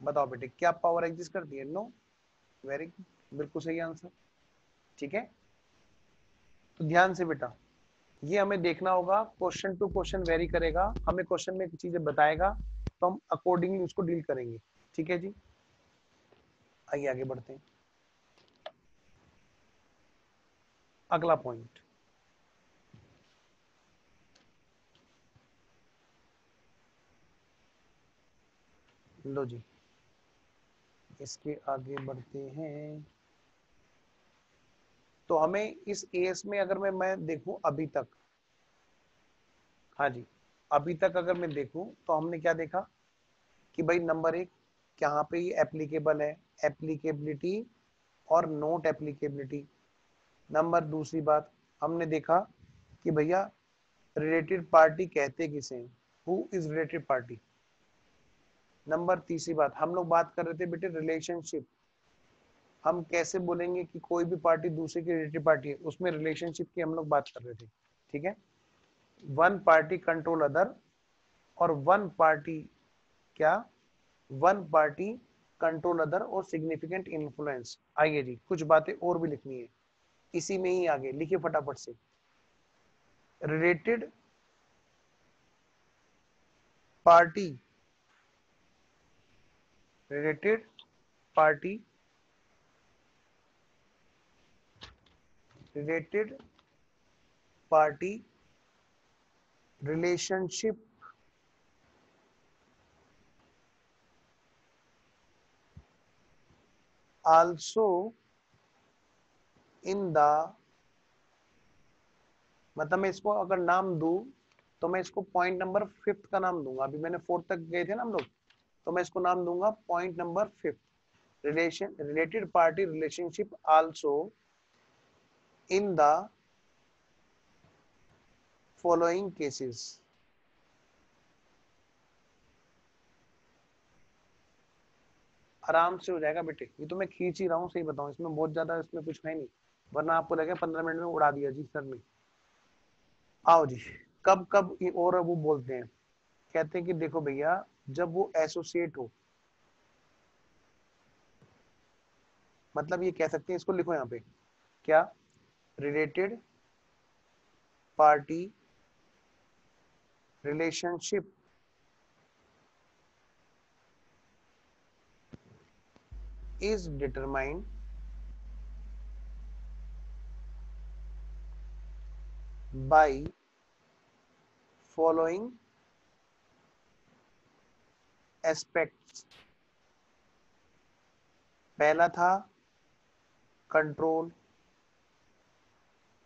बताओ बेटे, क्या पावर एग्जिस्ट करती है? नो वेरी बिल्कुल सही आंसर ठीक है? तो ध्यान से बेटा, ये हमें देखना होगा क्वेश्चन टू क्वेश्चन वेरी करेगा, हमें क्वेश्चन में चीज़ें बताएगा तो हम अकॉर्डिंगली उसको डील करेंगे। ठीक है जी? आइए, आगे बढ़ते हैं। अगला पॉइंट लो जी। इसके आगे बढ़ते हैं। तो हमें इस एस में अगर मैं मैं देखूँ अभी तक। हाँ जी, अभी तक अगर मैं देखूँ तो हमने क्या देखा? कि भाई नंबर एक, कहाँ पे एप्लीकेबल है? एप्लीकेबिलिटी और नोट एप्लीकेबिलिटी नंबर दूसरी बात, हमने देखा कि भैया रिलेटेड पार्टी कहते किसे who? Is related party number तीसरी बात, हम लोग बात कर रहे थे बेटे रिलेशनशिप हम कैसे बोलेंगे कि कोई भी पार्टी दूसरे की रिलेटेड पार्टी है, उसमें रिलेशनशिप की हम लोग बात कर रहे थे, ठीक है? वन पार्टी कंट्रोल अदर और वन पार्टी क्या? वन पार्टी कंट्रोल अदर और सिग्निफिकेंट इन्फ्लुएंस आइए जी, कुछ बातें और भी लिखनी है। इसी में ही आगे, लिखिए फटाफट से। Related party related party related party relationship also in the मतलब मैं इसको अगर नाम दू तो मैं इसको पॉइंट नंबर फिफ्थ का नाम दूँगा। अभी मैंने फोर्थ तक गए थे ना हम लोग तो मैं इसको नाम दूँगा point number fifth relation related party relationship also in the following cases आराम से हो जाएगा बेटे। ये तो मैं खींच ही रहा हूँ, सही बताऊँ, इसमें बहुत ज़्यादा इसमें कुछ है नहीं, वरना आपको लगे पंद्रह मिनट में उड़ा दिया जी सर ने। आओ जी, कब कब और वो बोलते हैं, कहते हैं कि देखो भैया, जब वो एसोसिएट हो मतलब ये कह सकते हैं, इसको लिखो यहाँ पे, क्या? Related party relationship is determined by following aspects पहला था कंट्रोल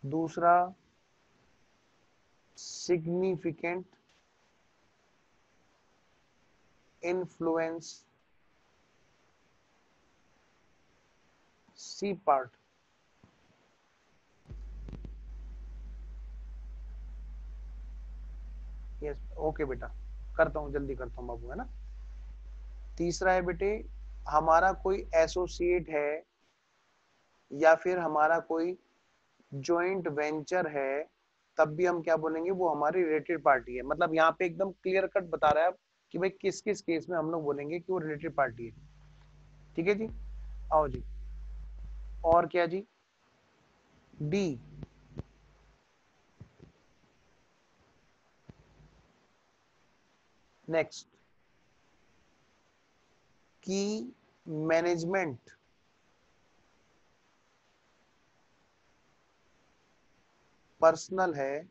दूसरा significant influence C part yes okay बेटा। करता हूँ, जल्दी करता हूँ बाबू, है ना? तीसरा है बेटे, हमारा कोई एसोसिएट है या फिर हमारा कोई ज्वाइंट वेंचर है, तब भी हम क्या बोलेंगे, वो हमारी रिलेटेड पार्टी है। मतलब यहाँ पे एकदम क्लियर कट बता रहा है कि भाई किस किस केस में हम लोग बोलेंगे कि वो रिलेटेड पार्टी है। ठीक है जी? आओ जी। और क्या जी? डी नेक्स्ट की मैनेजमेंट पर्सनल है,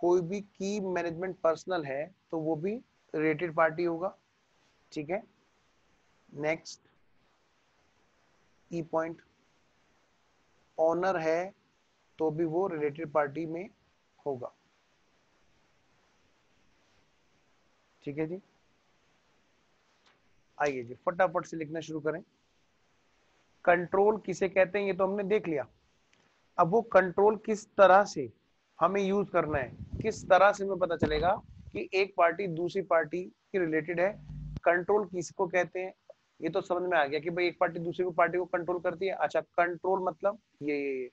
कोई भी की मैनेजमेंट पर्सनल है तो वो भी रिलेटेड पार्टी होगा, ठीक है? नेक्स्ट ई पॉइंट ऑनर है तो भी वो रिलेटेड पार्टी में होगा। ठीक है जी? आइए जी, फटाफट से लिखना शुरू करें। कंट्रोल किसे कहते हैं, ये तो हमने देख लिया। अब वो कंट्रोल किस तरह से हमें यूज़ करना है, किस तरह से हमें पता चलेगा कि एक पार्टी दूसरी पार्टी की रिलेटेड है। कंट्रोल किसको कहते हैं? ये तो समझ में आ गया कि भाई एक पार्टी दूसरी को पार्टी को कंट्रोल करती है। अच्छा कंट्रोल मतलब ये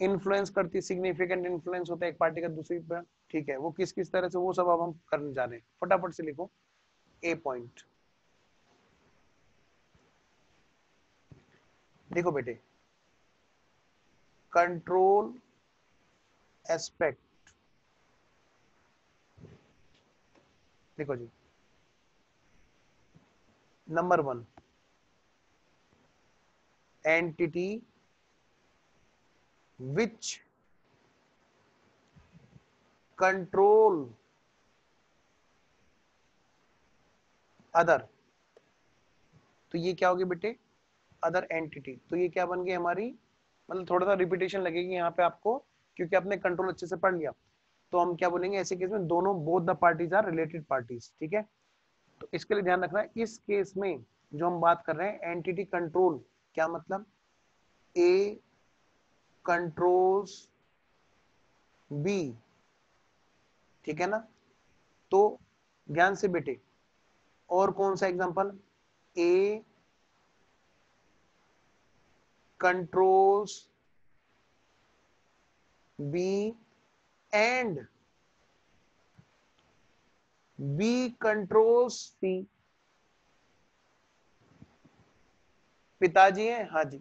इन्फ्लुएंस करती है सिग्निफिकेंट इन्फ्लुएंस होता है एक पार्टी का दूसरी पर ठीक है, वो किस किस तरह से वो सब अब हम करने जा रहे हैं। फटाफट से लिखो। ए पॉइंट देखो बेटे कंट्रोल एस्पेक्ट देखो जी number one entity which control other तो ये क्या होगी बेटे? अदर एंटिटी तो ये क्या बन गई हमारी? मतलब थोड़ा सा रिपीटेशन लगेगी यहाँ पे आपको, क्योंकि आपने कंट्रोल अच्छे से पढ़ लिया। तो हम क्या बोलेंगे? ऐसे केस में दोनों both the parties are related parties ठीक है? तो इसके लिए ध्यान रखना इस केस में जो हम बात कर रहे हैं एंटिटी कंट्रोल क्या मतलब? ए कंट्रोल्स बी ठीक है ना? तो ध्यान से बेटे, और कौन सा example A controls B and B controls C. पिताजी हैं? हाँ जी।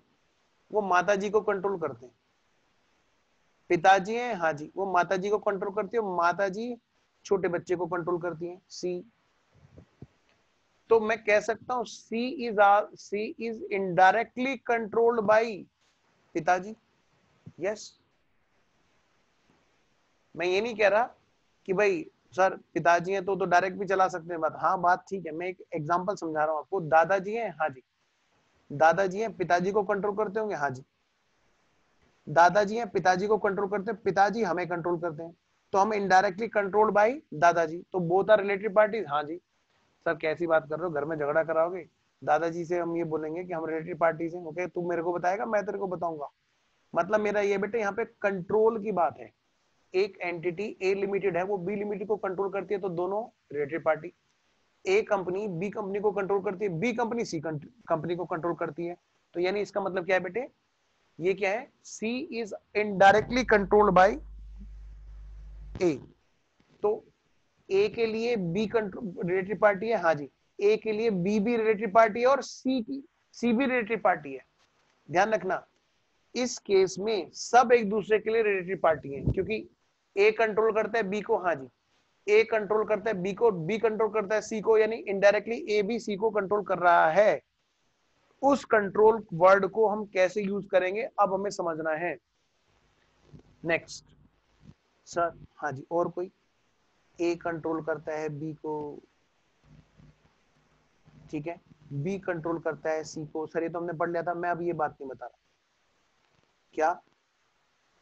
वो माता जी को कंट्रोल करते हैं। पिताजी हैं? हाँ जी। वो माता जी को कंट्रोल करती है माता जी छोटे बच्चे को कंट्रोल करती हैं। सी तो मैं कह सकता हूँ C is C is indirectly controlled by पिताजी। यस मैं ये नहीं कह रहा कि भाई सर, पिताजी हैं तो तो डायरेक्ट भी चला सकते हैं बात। हाँ बात ठीक है, मैं एक एग्जांपल समझा रहा हूँ आपको। दादाजी हैं हाँ जी। दादाजी हैं, पिताजी को कंट्रोल करते होंगे हाँ जी। दादाजी हैं, पिताजी को कंट्रोल करते हैं, पिताजी हमें कंट्रोल करते हैं। तो हम इनडायरेक्टली कंट्रोल बाई दादाजी। तो बोथ आर रिलेटेड पार्टीज़ हाँ जी। सर, कैसी बात कर रहे हो? घर में झगड़ा कराओगे? दादाजी से हम ये बोलेंगे कि हम रिलेटेड पार्टीज़ हैं ओके तू मेरे को बताएगा, मैं तेरे को बताऊँगा। मतलब मेरा ये बेटे, यहाँ पे कंट्रोल की बात है। एक एंटिटी ए लिमिटेड है, वो बी लिमिटेड को कंट्रोल करती है तो दोनों related party A company B company को कंट्रोल करती है बी कंपनी सी कंपनी को कंट्रोल करती है। तो यानी इसका मतलब क्या है बेटे? ये क्या है? C is indirectly controlled by A तो ए के लिए बी रिलेटेड पार्टी है हाँ जी। ए के लिए बी भी रिलेटेड पार्टी है और सी की सी भी रिलेटेड पार्टी है। ध्यान रखना, इस केस में सब एक दूसरे के लिए रिलेटेड पार्टी है, क्योंकि ए कंट्रोल करता है बी को हाँ जी। ए कंट्रोल करता है बी को बी कंट्रोल करता है सी को, यानी इनडायरेक्टली ए बी सी को कंट्रोल कर रहा है। उस कंट्रोल वर्ड को हम कैसे यूज़ करेंगे, अब हमें समझना है। नेक्स्ट सर हाँ जी, और कोई? ए कंट्रोल करता है बी को। ठीक है? बी कंट्रोल करता है सी को। सर ये तो हमने पढ़ लिया था, मैं अब ये बात नहीं बता रहा। क्या?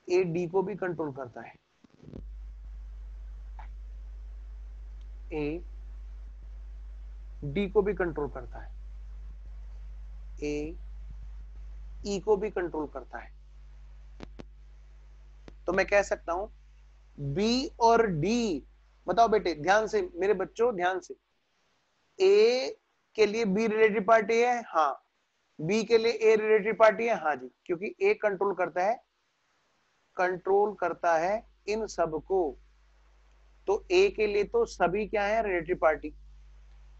ए डी को भी कंट्रोल करता है। ए डी को भी कंट्रोल करता है। ए ई e को भी कंट्रोल करता है। तो मैं कह सकता हूँ बी और डी बताओ बेटे, ध्यान से, मेरे बच्चों, ध्यान से। ए के लिए बी रिलेटेड पार्टी है हाँ। बी के लिए ए रिलेटेड पार्टी है हाँ जी। क्योंकि ए कंट्रोल करता है कंट्रोल करता है इन सबको तो ए के लिए तो सभी क्या है? रिलेटिव पार्टी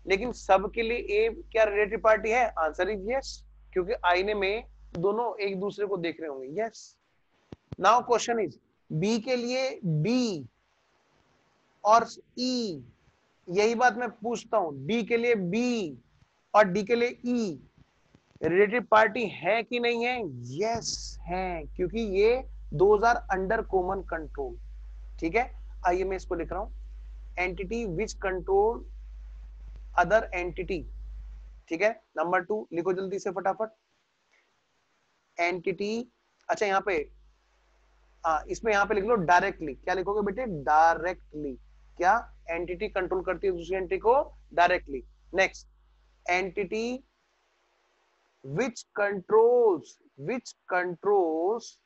लेकिन सब के लिए ए क्या रिलेटिव पार्टी है? आंसर इज़ यस क्योंकि आईने में दोनों एक दूसरे को देख रहे होंगे। Yes now question is B के लिए डी और ई e, यही बात मैं पूछता हूँ। डी के लिए बी और डी के लिए ई रिलेटिव पार्टी है कि नहीं है? यस yes, है। क्योंकि ये those are under common control ठीक है? आइए मैं इसको लिख रहा हूँ। Entity which control other entity ठीक है? नंबर टू लिखो जल्दी से फटाफट। एंटिटी अच्छा यहाँ पे आ, इसमें यहाँ पे लिख लो डायरेक्टली क्या लिखोगे बेटे? डायरेक्टली क्या? एंटिटी कंट्रोल करती है दूसरी एंटिटी को directly next entity which controls which controls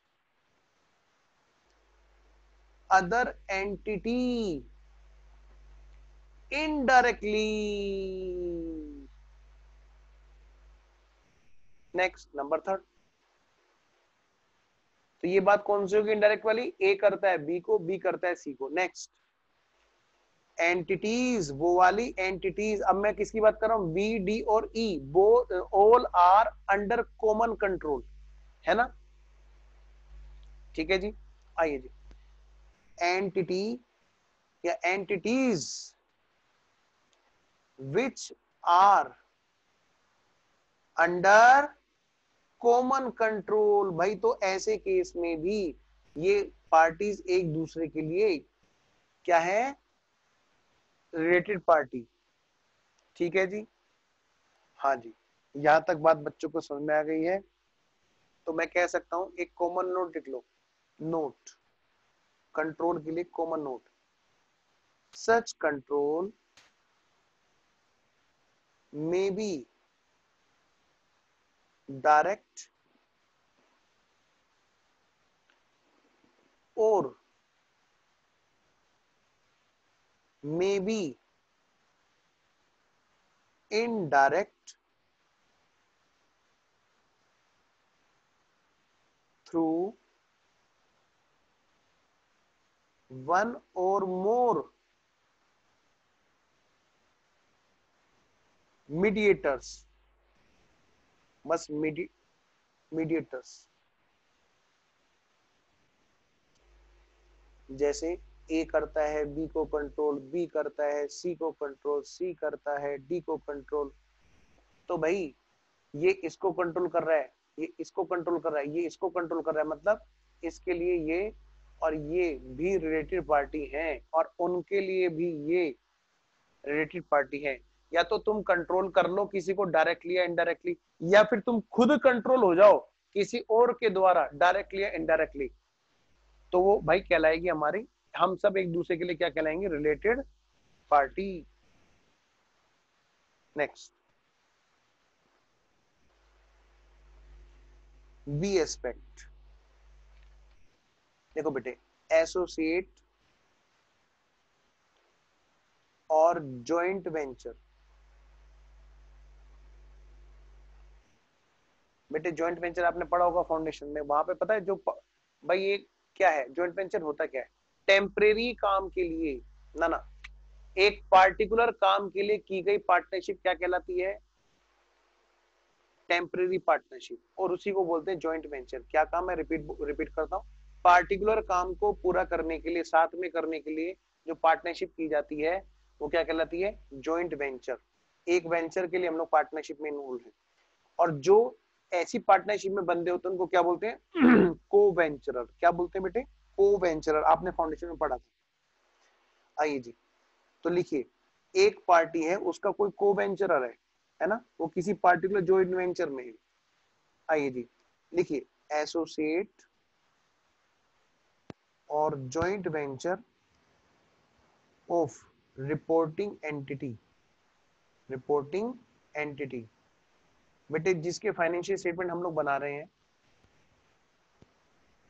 other entity indirectly. Next number third तो ये बात कौन सी होगी? इनडायरेक्ट वाली? ए करता है बी को बी करता है सी को. नेक्स्ट एंटिटीज वो वाली एंटिटीज अब मैं किसकी बात कर रहा हूँ? बी डी और E both all are under common control है ना? ठीक है जी? आइए जी। एंटिटी या entities which are under common control भाई तो ऐसे केस में भी ये पार्टीज़ एक दूसरे के लिए क्या है? रिलेटेड पार्टी ठीक है जी? हाँ जी. यहाँ तक बात बच्चों को समझ में आ गई है। तो मैं कह सकता हूँ एक कॉमन नोट लिख लो. नोट कंट्रोल के लिए common note such control may be direct और may be indirect through one or more mediators, must medi, mediators. जैसे ए करता है बी को कंट्रोल बी करता है सी को कंट्रोल सी करता है डी को कंट्रोल तो भाई, ये इसको कंट्रोल कर रहा है, ये इसको कंट्रोल कर रहा है, ये इसको कंट्रोल कर रहा है मतलब इसके लिए ये और ये भी रिलेटेड पार्टी हैं और उनके लिए भी ये रिलेटेड पार्टी है। या तो तुम कंट्रोल कर लो किसी को डायरेक्टली या इनडायरेक्टली या फिर तुम खुद कंट्रोल हो जाओ किसी और के द्वारा डायरेक्टली या इनडायरेक्टली तो वो भाई कहलाएगी हमारी, हम सब एक दूसरे के लिए क्या कहलाएँगे? Related party next B aspect देखो बेटे एसोसिएट और जॉइंट वेंचर बेटे ज्वाइंट वेंचर आपने पढ़ा होगा फाउंडेशन में, वहाँ पे पता है जो भाई ये क्या है? ज्वाइंट वेंचर होता क्या है? टेम्परेरी काम के लिए, ना ना, एक पार्टिकुलर काम के लिए की गई पार्टनरशिप क्या कहलाती है? टेम्परेरी पार्टनरशिप और उसी को बोलते हैं ज्वाइंट वेंचर क्या काम है? रिपीट रिपीट करता हूँ। पार्टिकुलर काम को पूरा करने के लिए, साथ में करने के लिए जो पार्टनरशिप की जाती है, वो क्या कहलाती है? ज्वाइंट वेंचर एक वेंचर के लिए हम लोग पार्टनरशिप में इन्वॉल्व है। और जो ऐसी पार्टनरशिप में बंदे होते हैं, उनको क्या बोलते हैं? को वेंचरर क्या बोलते हैं बेटे? को वेंचरर आपने फाउंडेशन में पढ़ा था। आइए जी। तो लिखिए। एक पार्टी है, उसका कोई को वेंचरर है है ना? वो किसी पार्टिकुलर जॉइंट वेंचर में है। आइए जी। लिखिए। एसोसिएट और joint venture of reporting entity reporting entity बेटे जिसके फाइनेंशियल स्टेटमेंट हम लोग बना रहे हैं,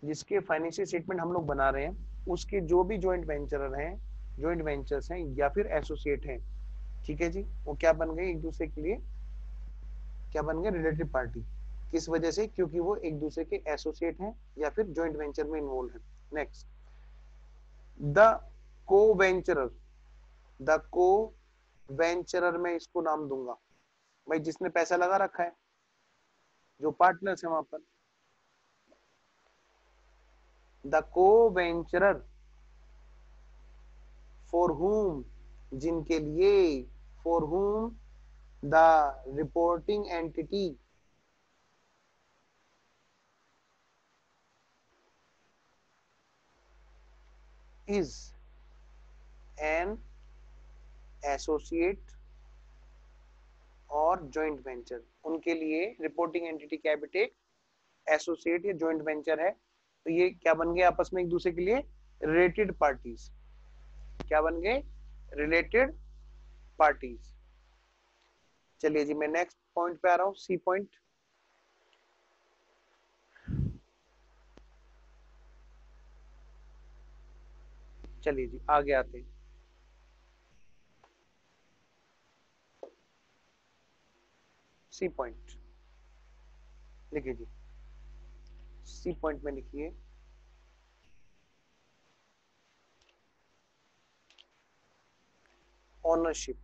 जिसके फाइनेंशियल स्टेटमेंट हम लोग बना रहे हैं, उसके जो भी ज्वाइंट वेंचर हैं ज्वाइंट वेंचर्स हैं या फिर एसोसिएट हैं, ठीक है जी? वो क्या बन गए एक दूसरे के लिए? क्या बन गए? रिलेटिव पार्टी किस वजह से? क्योंकि वो एक दूसरे के एसोसिएट हैं या फिर ज्वाइंट वेंचर में इन्वॉल्व है। को वेंचरर द को वेंचरर में इसको नाम दूँगा। भाई, जिसने पैसा लगा रखा है, जो पार्टनर्स है वहाँ पर। द को वेंचरर फॉर हुम जिनके लिए for whom the reporting entity is an associate और जॉइंट वेंचर उनके लिए रिपोर्टिंग एंटिटी क्या है एसोसिएट या जॉइंट वेंचर है। तो ये क्या बन गए आपस में एक दूसरे के लिए? रिलेटेड पार्टीज़ क्या बन गए? रिलेटेड पार्टीज़ चलिए जी, मैं नेक्स्ट पॉइंट पे आ रहा हूँ। सी पॉइंट चलिए जी, आगे आते हैं। सी पॉइंट लिखिए जी। सी पॉइंट में लिखिए। ओनरशिप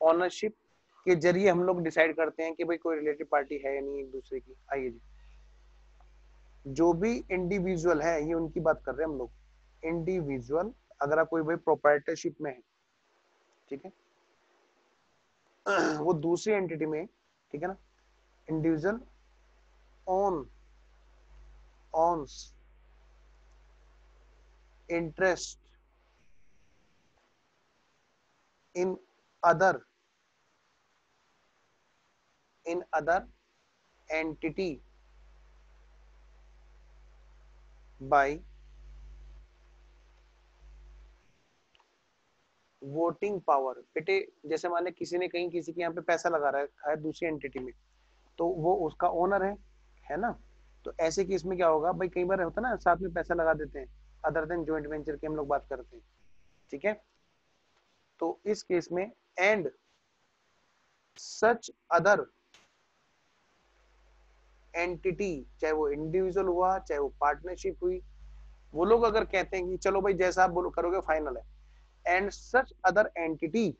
ओनरशिप के ज़रिए हम लोग डिसाइड करते हैं कि भाई कोई रिलेटिव पार्टी है या नहीं एक दूसरे की। आइए जी। जो भी इंडिविजुअल है, ये उनकी बात कर रहे हैं हम लोग। इंडिविजुअल अगर आप कोई भाई प्रोपराइटरशिप में है, ठीक है? वो दूसरी एंटिटी में, ठीक है ना? Individual own owns interest in other in other entity by voting power बेटे, जैसे मान ले किसी ने कहीं किसी के यहाँ पे पैसा लगा रखा है दूसरी एंटिटी में तो वो उसका ओनर है है ना? तो ऐसे केस में क्या होगा? भाई, कई बार होता है ना, साथ में पैसा लगा देते हैं अदर देन ज्वाइंट वेंचर की हम लोग बात करते हैं, ठीक है? तो इस केस में एंड सच अदर एंटिटी चाहे वो इंडिविजुअल हुआ, चाहे वो पार्टनरशिप हुई, वो लोग अगर कहते हैं कि चलो भाई जैसा आप बोलो, करोगे फाइनल है। And such other entity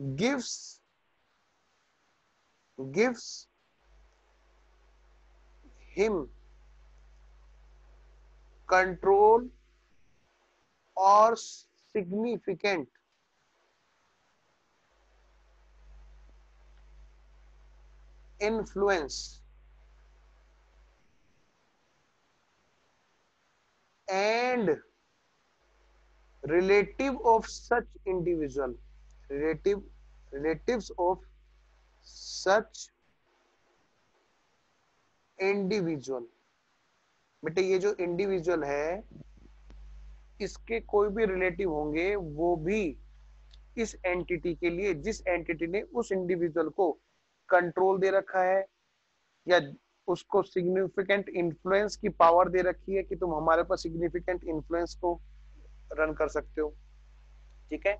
gives gives him control और significant influence and relative of such individual, relative, relatives of such individual बेटे, ये जो इंडिविजुअल है, इसके कोई भी रिलेटिव होंगे, वो भी इस एंटिटी के लिए, जिस एंटिटी ने उस इंडिविजुअल को कंट्रोल दे रखा है, या उसको सिग्निफिकेंट इन्फ्लुएंस की पावर दे रखी है कि तुम हमारे पास सिग्निफिकेंट इन्फ्लुएंस को रन कर सकते हो। ठीक है?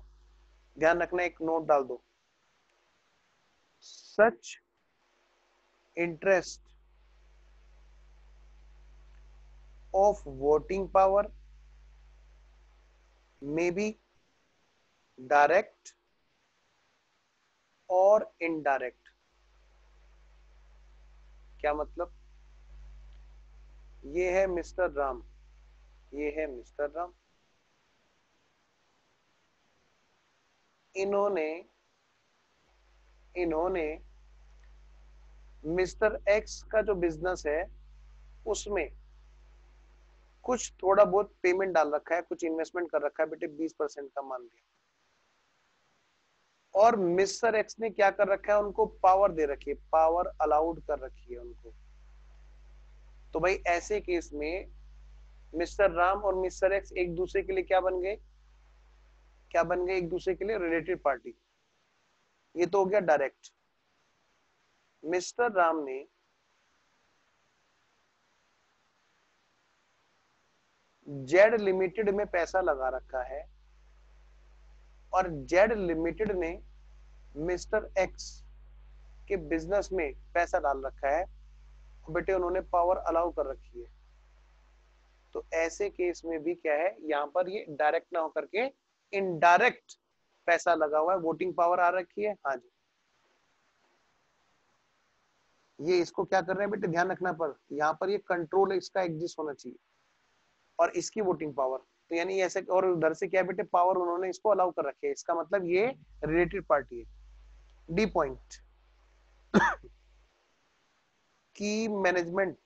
ध्यान रखना, एक नोट डाल दो। Such interest of voting power may be direct और इनडायरेक्ट क्या मतलब? ये है मिस्टर राम। ये है मिस्टर राम। इन्होंने इन्होंने मिस्टर एक्स का जो बिज़नेस है, उसमें कुछ थोड़ा बहुत पेमेंट डाल रखा है, कुछ इन्वेस्टमेंट कर रखा है, बेटे बीस परसेंट का मान लिया। और मिस्टर एक्स ने क्या कर रखा है? उनको पावर दे रखी है। पावर अलाउड कर रखी है उनको। तो भाई ऐसे केस में मिस्टर राम और मिस्टर एक्स एक दूसरे के लिए क्या बन गए? क्या बन गए एक दूसरे के लिए? रिलेटेड पार्टी ये तो हो गया डायरेक्ट मिस्टर राम ने जेड लिमिटेड में पैसा लगा रखा है और जेड लिमिटेड ने मिस्टर एक्स के बिज़नेस में पैसा डाल रखा है बेटे उन्होंने पावर अलाउ कर रखी है। तो ऐसे केस में भी क्या है, यहाँ पर ये डायरेक्ट ना होकर के इनडायरेक्ट पैसा लगा हुआ है, वोटिंग पावर आ रखी है। हाँ जी। ये इसको क्या कर रहे हैं बेटे? ध्यान रखना पर, यहाँ पर ये कंट्रोल इसका एग्जिस्ट होना चाहिए, और इसकी वोटिंग पावर तो यानी ऐसे, और उधर से क्या बेटे? पावर उन्होंने इसको अलाउ कर रखे है। इसका मतलब ये रिलेटेड पार्टी है। डी पॉइंट की मैनेजमेंट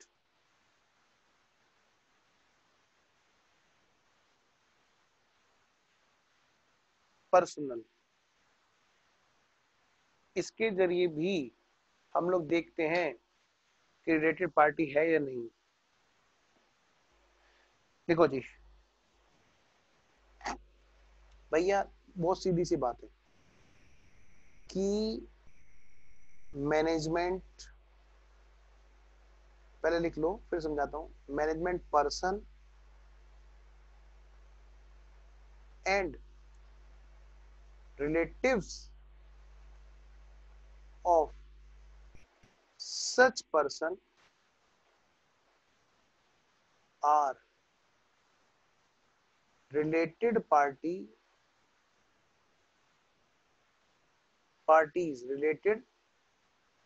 पर्सनल। इसके ज़रिए भी हम लोग देखते हैं कि रिलेटेड पार्टी है या नहीं। देखो जी, भैया, बहुत सीधी सी बात है। की मैनेजमेंट पहले लिख लो, फिर समझाता हूँ। Management person and relative of such person are related party parties, related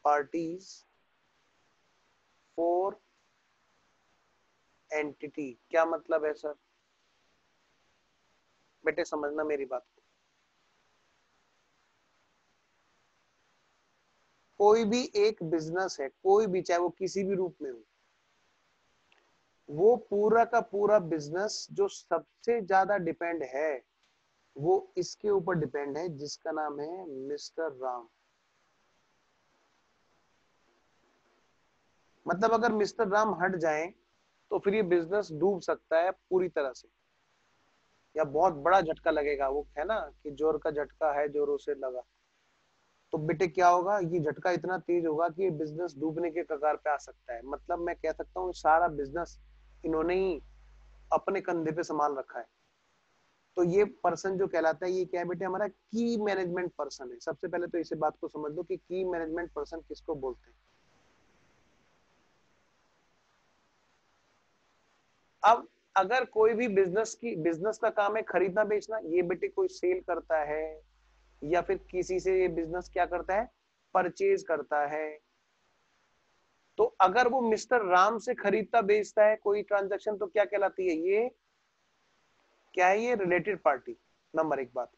parties for entity. क्या मतलब है सर बेटे, समझना मेरी बात को। कोई भी एक बिज़नेस है, कोई भी, चाहे वो किसी भी रूप में हो, वो पूरा का पूरा बिज़नेस जो सबसे ज़्यादा डिपेंड है वो इसके ऊपर डिपेंड है, जिसका नाम है मिस्टर राम। मतलब अगर मिस्टर राम हट जाए तो फिर ये बिज़नेस डूब सकता है पूरी तरह से। या बहुत बड़ा झटका लगेगा वो, है ना, कि ज़ोर का झटका है, जोरों से लगा। तो बेटे क्या होगा, ये झटका इतना तेज होगा कि बिज़नेस डूबने के कगार पे आ सकता है। मतलब मैं कह सकता हूँ, सारा बिज़नेस इन्होंने ही अपने कंधे पे संभाल रखा है। तो ये पर्सन जो कहलाता है, ये क्या है बेटे? हमारा की मैनेजमेंट पर्सन है। सबसे पहले तो इसे बात को समझ लो कि की मैनेजमेंट पर्सन किसको बोलते हैं। अब अगर कोई भी बिज़नेस की बिज़नेस का काम है, खरीदना, बेचना, ये बेटे कोई सेल करता है, या फिर किसी से ये बिज़नेस क्या करता है? परचेज करता है। तो अगर वो मिस्टर राम से खरीदता, बेचता है, कोई ट्रांजेक्शन तो क्या कहलाती है? ये क्या है ये रिलेटेड पार्टी नंबर एक बात।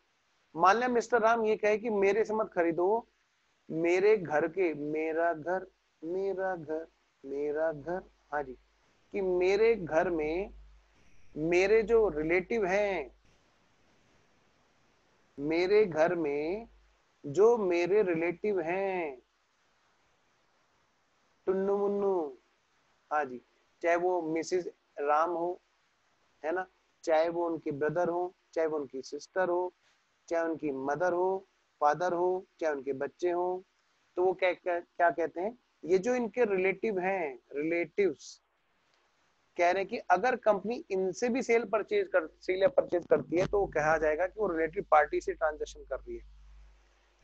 मान लिया मिस्टर राम ये कहे कि मेरे से मत खरीदो। मेरे घर के, मेरा घर मेरा घर मेरा घर। हाँ जी। कि मेरे घर में मेरे जो रिलेटिव हैं, मेरे घर में जो मेरे रिलेटिव हैं, टुन्नू मुन्नू। हाँ जी। चाहे वो मिसिस राम हो, है ना? चाहे वो उनके ब्रदर हो चाहे वो उनकी सिस्टर हो चाहे उनकी मदर हो फादर हो चाहे उनके बच्चे हो तो वो क्या क्या, कहते हैं? ये जो इनके रिलेटिव हैं रिलेटिव्स कह रहे हैं कि अगर कंपनी इनसे भी सेल परचेज कर सेल या परचेज करती है तो कहा जाएगा कि वो रिलेटिव पार्टी से ट्रांजेक्शन कर रही है।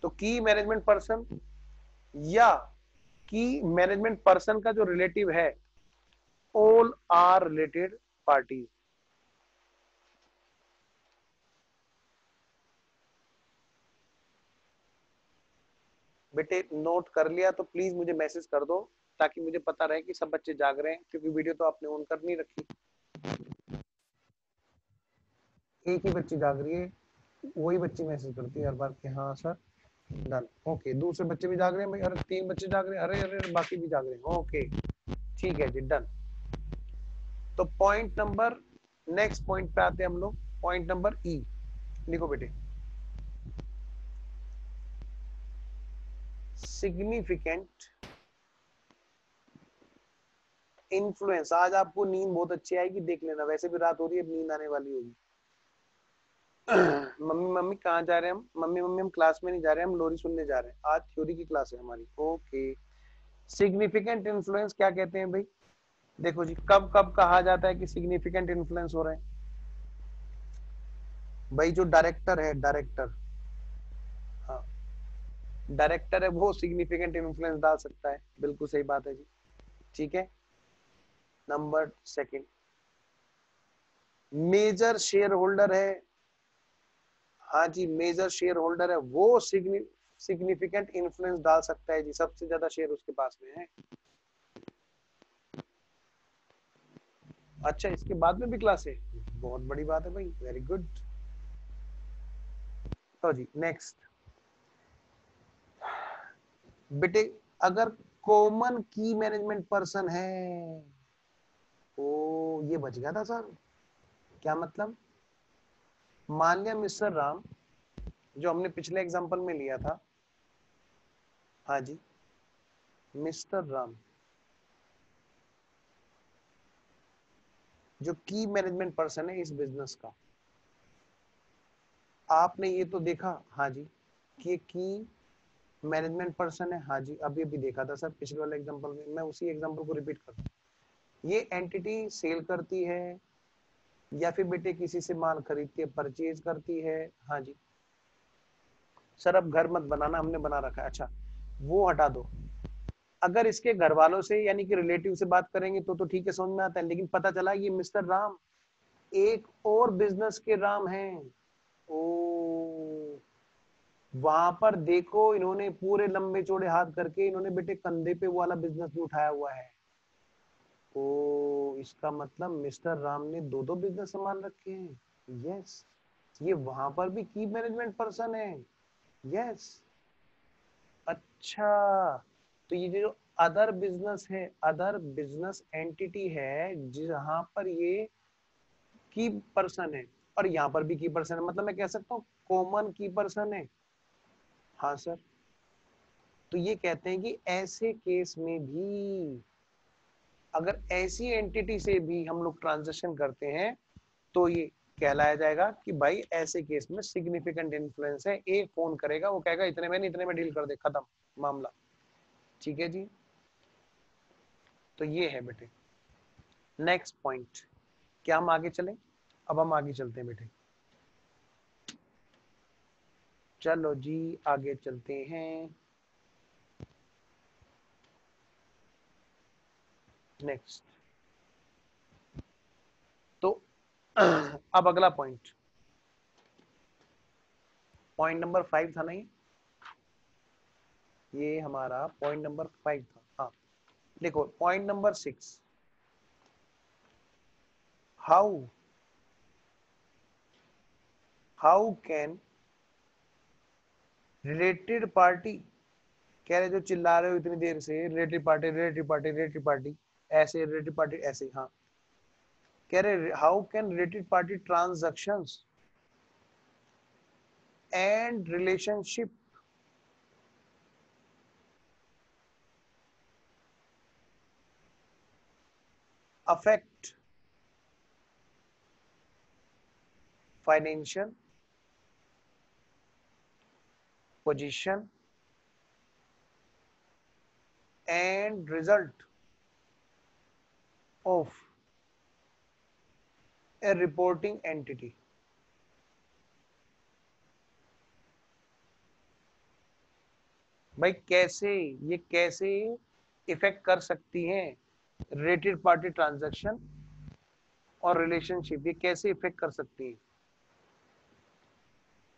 तो की मैनेजमेंट पर्सन या की मैनेजमेंट पर्सन का जो रिलेटिव है ऑल आर रिलेटेड पार्टीज़ बेटे नोट कर लिया तो प्लीज़ मुझे मैसेज कर दो, ताकि मुझे पता रहे कि सब बच्चे जाग रहे हैं, क्योंकि वीडियो तो आपने ऑन कर नहीं रखी। एक ही बच्ची जाग रही है, वही बच्ची मैसेज करती है हर बार कि हाँ सर डन ओके दूसरे बच्चे भी जाग रहे हैं भाई, अरे तीन बच्चे जाग रहे हैं, अरे अरे बाकी भी जाग रहे हैं। ओके ठीक है जी डन तो पॉइंट नंबर नेक्स्ट पॉइंट पे आते हैं हम लोग। पॉइंट नंबर ई लिखो बेटे। सिग्निफिकेंट इन्फ्लुएंस आज आपको नींद बहुत अच्छी आएगी, देख लेना। वैसे भी रात हो रही है नींद आने वाली होगी। मम्मी मम्मी कहाँ जा रहे हैं हम? मम्मी मम्मी, हम क्लास में नहीं जा रहे हैं, हम लोरी सुनने जा रहे हैं। आज थ्योरी की क्लास है हमारी। ओके सिग्निफिकेंट इन्फ्लुएंस क्या कहते हैं भाई? देखो जी, कब कब कहा जाता है कि सिग्निफिकेंट इन्फ्लुएंस हो रहे हैं? भाई जो डायरेक्टर है डायरेक्टर डायरेक्टर है, वो सिग्निफिकेंट इन्फ्लुएंस डाल सकता है। बिल्कुल सही बात है जी। ठीक है? Number second major share holder है। हाँ जी मेजर शेयर होल्डर है। वो सिग्निफिकेंट इन्फ्लुएंस डाल सकता है जी। सबसे ज़्यादा शेयर उसके पास में है। अच्छा इसके बाद में भी क्लास है। बहुत बड़ी बात है भाई। वेरी गुड तो जी नेक्स्ट बेटे, अगर कॉमन की मैनेजमेंट पर्सन है ओ ये बच गया था सर क्या मतलब? मान लिया मिस्टर राम, जो हमने पिछले एग्जांपल में लिया था। हाँ जी, मिस्टर राम, जो की मैनेजमेंट पर्सन है इस बिज़नेस का। आपने ये तो देखा हाँ जी, कि की मैनेजमेंट पर्सन है। हाँ जी, अभी अभी देखा था सर, पिछले वाले एग्जांपल में। मैं उसी एग्जांपल को रिपीट करता हूँ। ये एंटिटी सेल करती है, या फिर बेटे किसी से माल खरीदती है परचेज करती है। हाँ जी। सर, अब घर मत बनाना, हमने बना रखा है। अच्छा वो हटा दो। अगर इसके घर वालों से, यानी कि रिलेटिव से बात करेंगे तो तो ठीक है, समझ में आता है। लेकिन पता चला, ये मिस्टर राम, एक और बिज़नेस के राम हैं। ओ वहाँ पर देखो इन्होंने पूरे लंबे चौड़े हाथ करके इन्होंने बेटे कंधे पे वो वाला बिज़नेस भी उठाया हुआ है। ओ इसका मतलब मिस्टर राम ने दो दो बिज़नेस संभाल रखे हैं। यस ये वहाँ पर भी की मैनेजमेंट पर्सन है। यस अच्छा तो ये जो अदर बिज़नेस है अदर बिज़नेस एंटिटी है, जहाँ पर ये की पर्सन है। और यहाँ पर भी की पर्सन है। मतलब मैं कह सकता हूँ कॉमन की पर्सन है। हाँ सर। तो ये कहते हैं कि ऐसे केस में भी अगर ऐसी एंटिटी से भी हम लोग ट्रांजेक्शन करते हैं तो ये कहलाया जाएगा कि भाई ऐसे केस में सिग्निफिकेंट इन्फ्लुएंस है, एक फ़ोन करेगा, वो कहेगा, इतने में नहीं, इतने में डील कर दे, खत्म, मामला। ठीक है जी? तो ये है बेटे। नेक्स्ट पॉइंट क्या हम आगे चलें? अब हम आगे चलते हैं बेटे। चलो जी, आगे चलते हैं। नेक्स्ट तो अब अगला पॉइंट पॉइंट नंबर फाइव था नहीं? ये हमारा पॉइंट नंबर फाइव था। हाँ। देखो point number six how how can related party कह रहे जो चिल्ला रहे हो इतनी देर से relative party relative party relative party ऐसे रिलेटिव पार्टी ऐसे हाँ। कह रहे how can related party transaction and relationship affect financial position and result of a reporting entity. भाई कैसे, ये कैसे इफ़ेक्ट कर सकती हैं रिलेटेड पार्टी ट्रांजैक्शन और रिलेशनशिप ये कैसे इफ़ेक्ट कर सकती है?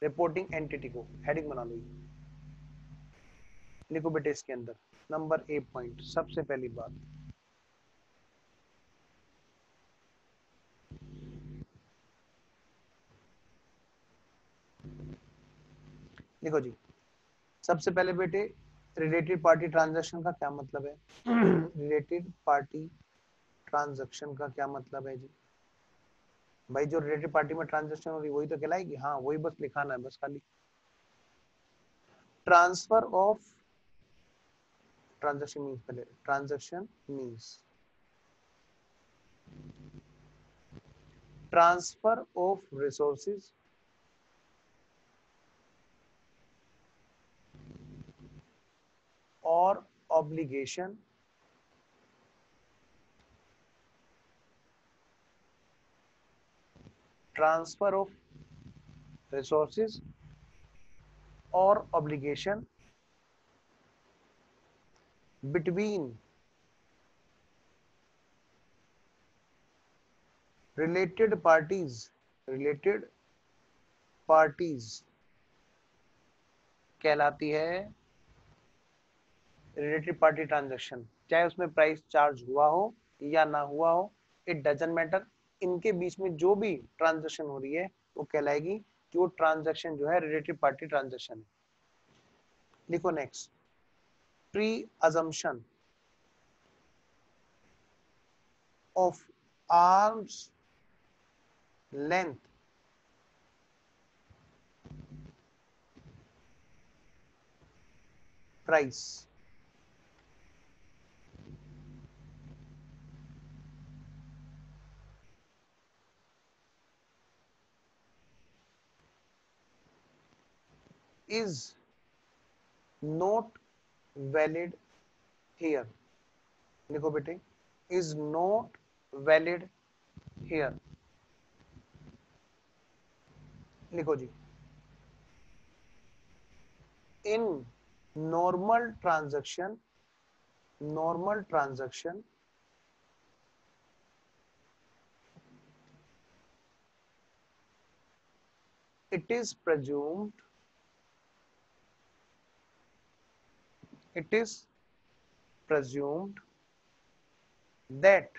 रिपोर्टिंग एंटिटी को हेडिंग बना लो लिखो बेटे इसके अंदर नंबर ए पॉइंट सबसे पहली बात। लिखो जी, सबसे पहले बेटे रिलेटेड पार्टी ट्रांजैक्शन का क्या मतलब है? रिलेटेड पार्टी ट्रांजैक्शन का क्या मतलब है जी? भाई जो रिलेटेड पार्टी में ट्रांजेक्शन हो रही वही तो कहलाएगी? हाँ वही बस लिखाना है, बस खाली। ट्रांसफ़र ऑफ़ ट्रांजेक्शन मीन्स पहले transaction means transfer of resources. और ऑब्लिगेशन ट्रांसफ़र ऑफ़ रिसोर्सिस और obligation between related parties related parties कहलाती है रिलेटेड पार्टी ट्रांजेक्शन। चाहे उसमें प्राइस चार्ज हुआ हो या ना हुआ हो इट डजेंट मैटर इनके बीच में जो भी ट्रांजेक्शन हो रही है, वो कहलाएगी कि वो ट्रांजेक्शन जो है रिलेटेड पार्टी ट्रांजेक्शन है। लिखो next presumption of arm's length price is not valid here लिखो बेटे is not valid here लिखो जी in normal transaction normal transaction it is presumed it is presumed that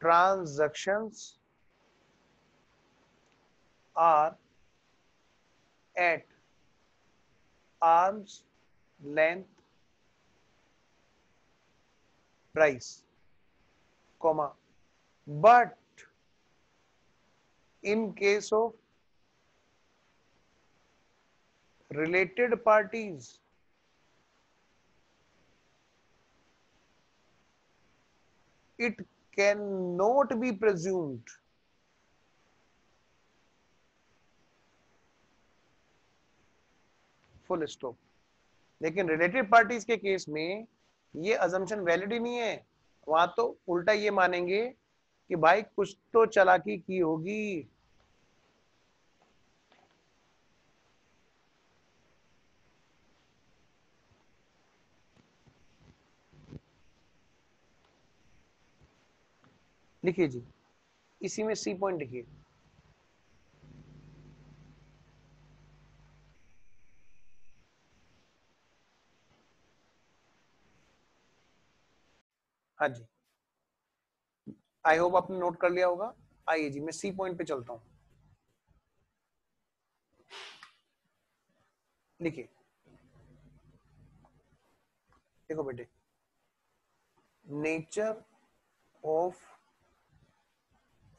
transactions are at arm's length price comma but in case of related parties. It cannot be presumed full stop लेकिन related parties के case में ये assumption valid ही नहीं है। वहाँ तो उल्टा ये मानेंगे कि भाई कुछ तो चलाकी की होगी। लिखिए जी। इसी में सी पॉइंट लिखिए। हाँ जी। आई होप आपने नोट कर लिया होगा। आइए जी, मैं सी पॉइंट पे चलता हूँ। लिखिए। देखो बेटे nature of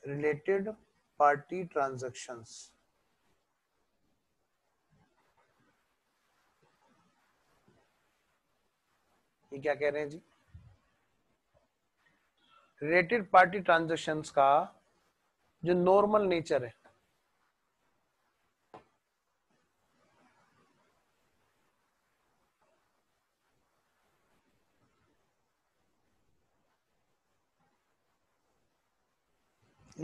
related party transactions. ये क्या कह रहे हैं जी? रिलेटेड पार्टी ट्रांजेक्शन्स का जो नॉर्मल नेचर है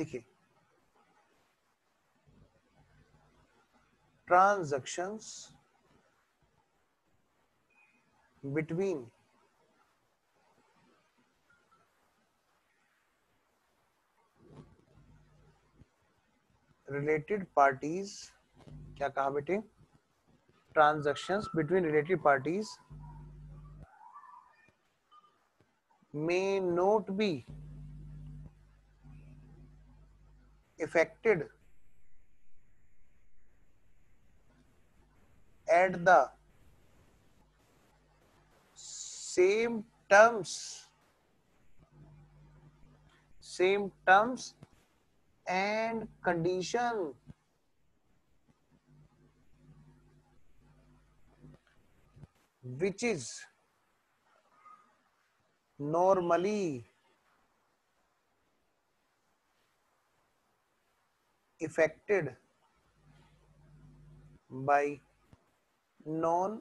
लिखिए ट्रांजैक्शंस बिटवीन रिलेटेड पार्टीज़ क्या कहा बेटे? Transactions between related parties may not be affected at the same terms same terms and condition. Which is normally affected by non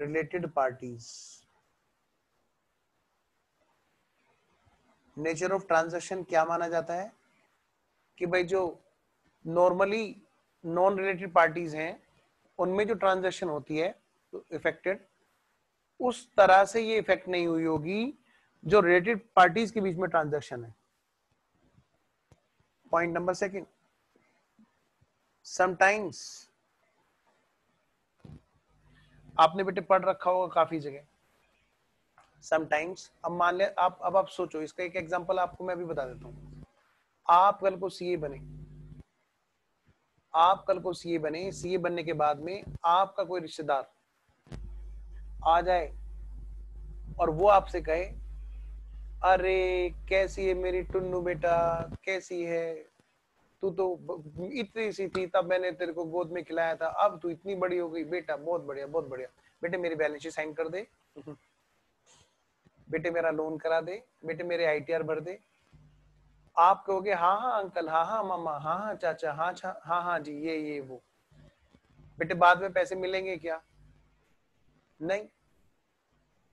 related parties. Nature of transaction क्या माना जाता है? कि भाई जो नॉर्मली नॉन रिलेटेड पार्टीज़ हैं, उनमें जो ट्रांजेक्शन होती है तो इफेक्टेड उस तरह से ये इफ़ेक्ट नहीं हुई होगी जो रिलेटेड पार्टीज़ के बीच में ट्रांजेक्शन है। पॉइंट नंबर सेकंड समटाइम्स आपने बेटे पढ़ रखा होगा काफ़ी जगह। समटाइम्स अब मान ले आप अब आप सोचो इसका एक एग्जांपल आपको मैं भी बता देता हूँ। आप कल को सीए बने। आप कल को सीए बने सीए बनने के बाद में आपका कोई रिश्तेदार आ जाए और वो आपसे कहे अरे कैसी है मेरी टुन्नू बेटा? कैसी है? तू तो इतनी सी थी, तब मैंने तेरे को गोद में खिलाया था, अब तू इतनी बड़ी हो गई। बेटा, बहुत बढ़िया बहुत बढ़िया। बेटे, मेरी बैलेंस शीट साइन कर दे। बेटे, मेरा लोन करा दे। बेटे, मेरे आईटीआर भर दे। आप कहोगे हाँ हाँ अंकल हाँ हाँ मामा हाँ हाँ चाचा हाँ हाँ हाँ जी, ये ये, वो। बेटे, बाद में पैसे मिलेंगे क्या? नहीं।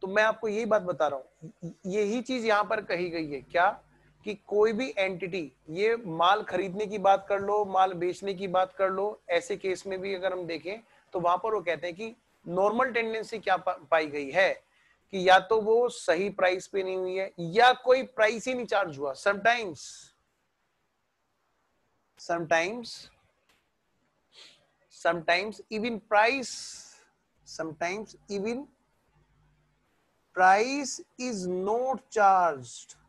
तो मैं आपको यही बात बता रहा हूँ। यही चीज़ यहाँ पर कही गई है। क्या? कि कोई भी एंटिटी ये माल खरीदने की बात कर लो माल बेचने की बात कर लो ऐसे केस में भी अगर हम देखें तो वहाँ पर वो कहते हैं कि नॉर्मल टेंडेंसी क्या पा, पाई गई है? कि या तो वो सही प्राइस पे नहीं हुई है या कोई प्राइस ही नहीं चार्ज हुआ। Sometimes sometimes sometimes even price sometimes even price is not charged.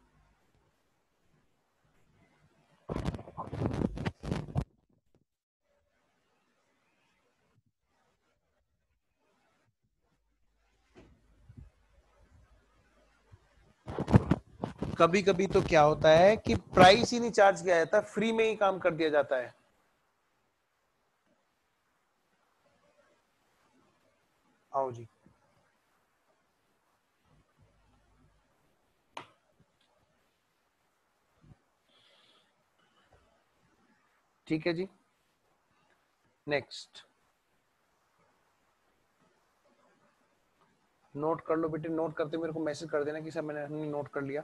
कभी कभी तो क्या होता है कि प्राइस ही नहीं चार्ज किया जाता फ्री में ही काम कर दिया जाता है। आओ जी। ठीक है जी। नेक्स्ट नोट कर लो बेटे नोट करते मेरे को मैसेज कर देना कि सर मैंने नोट कर लिया।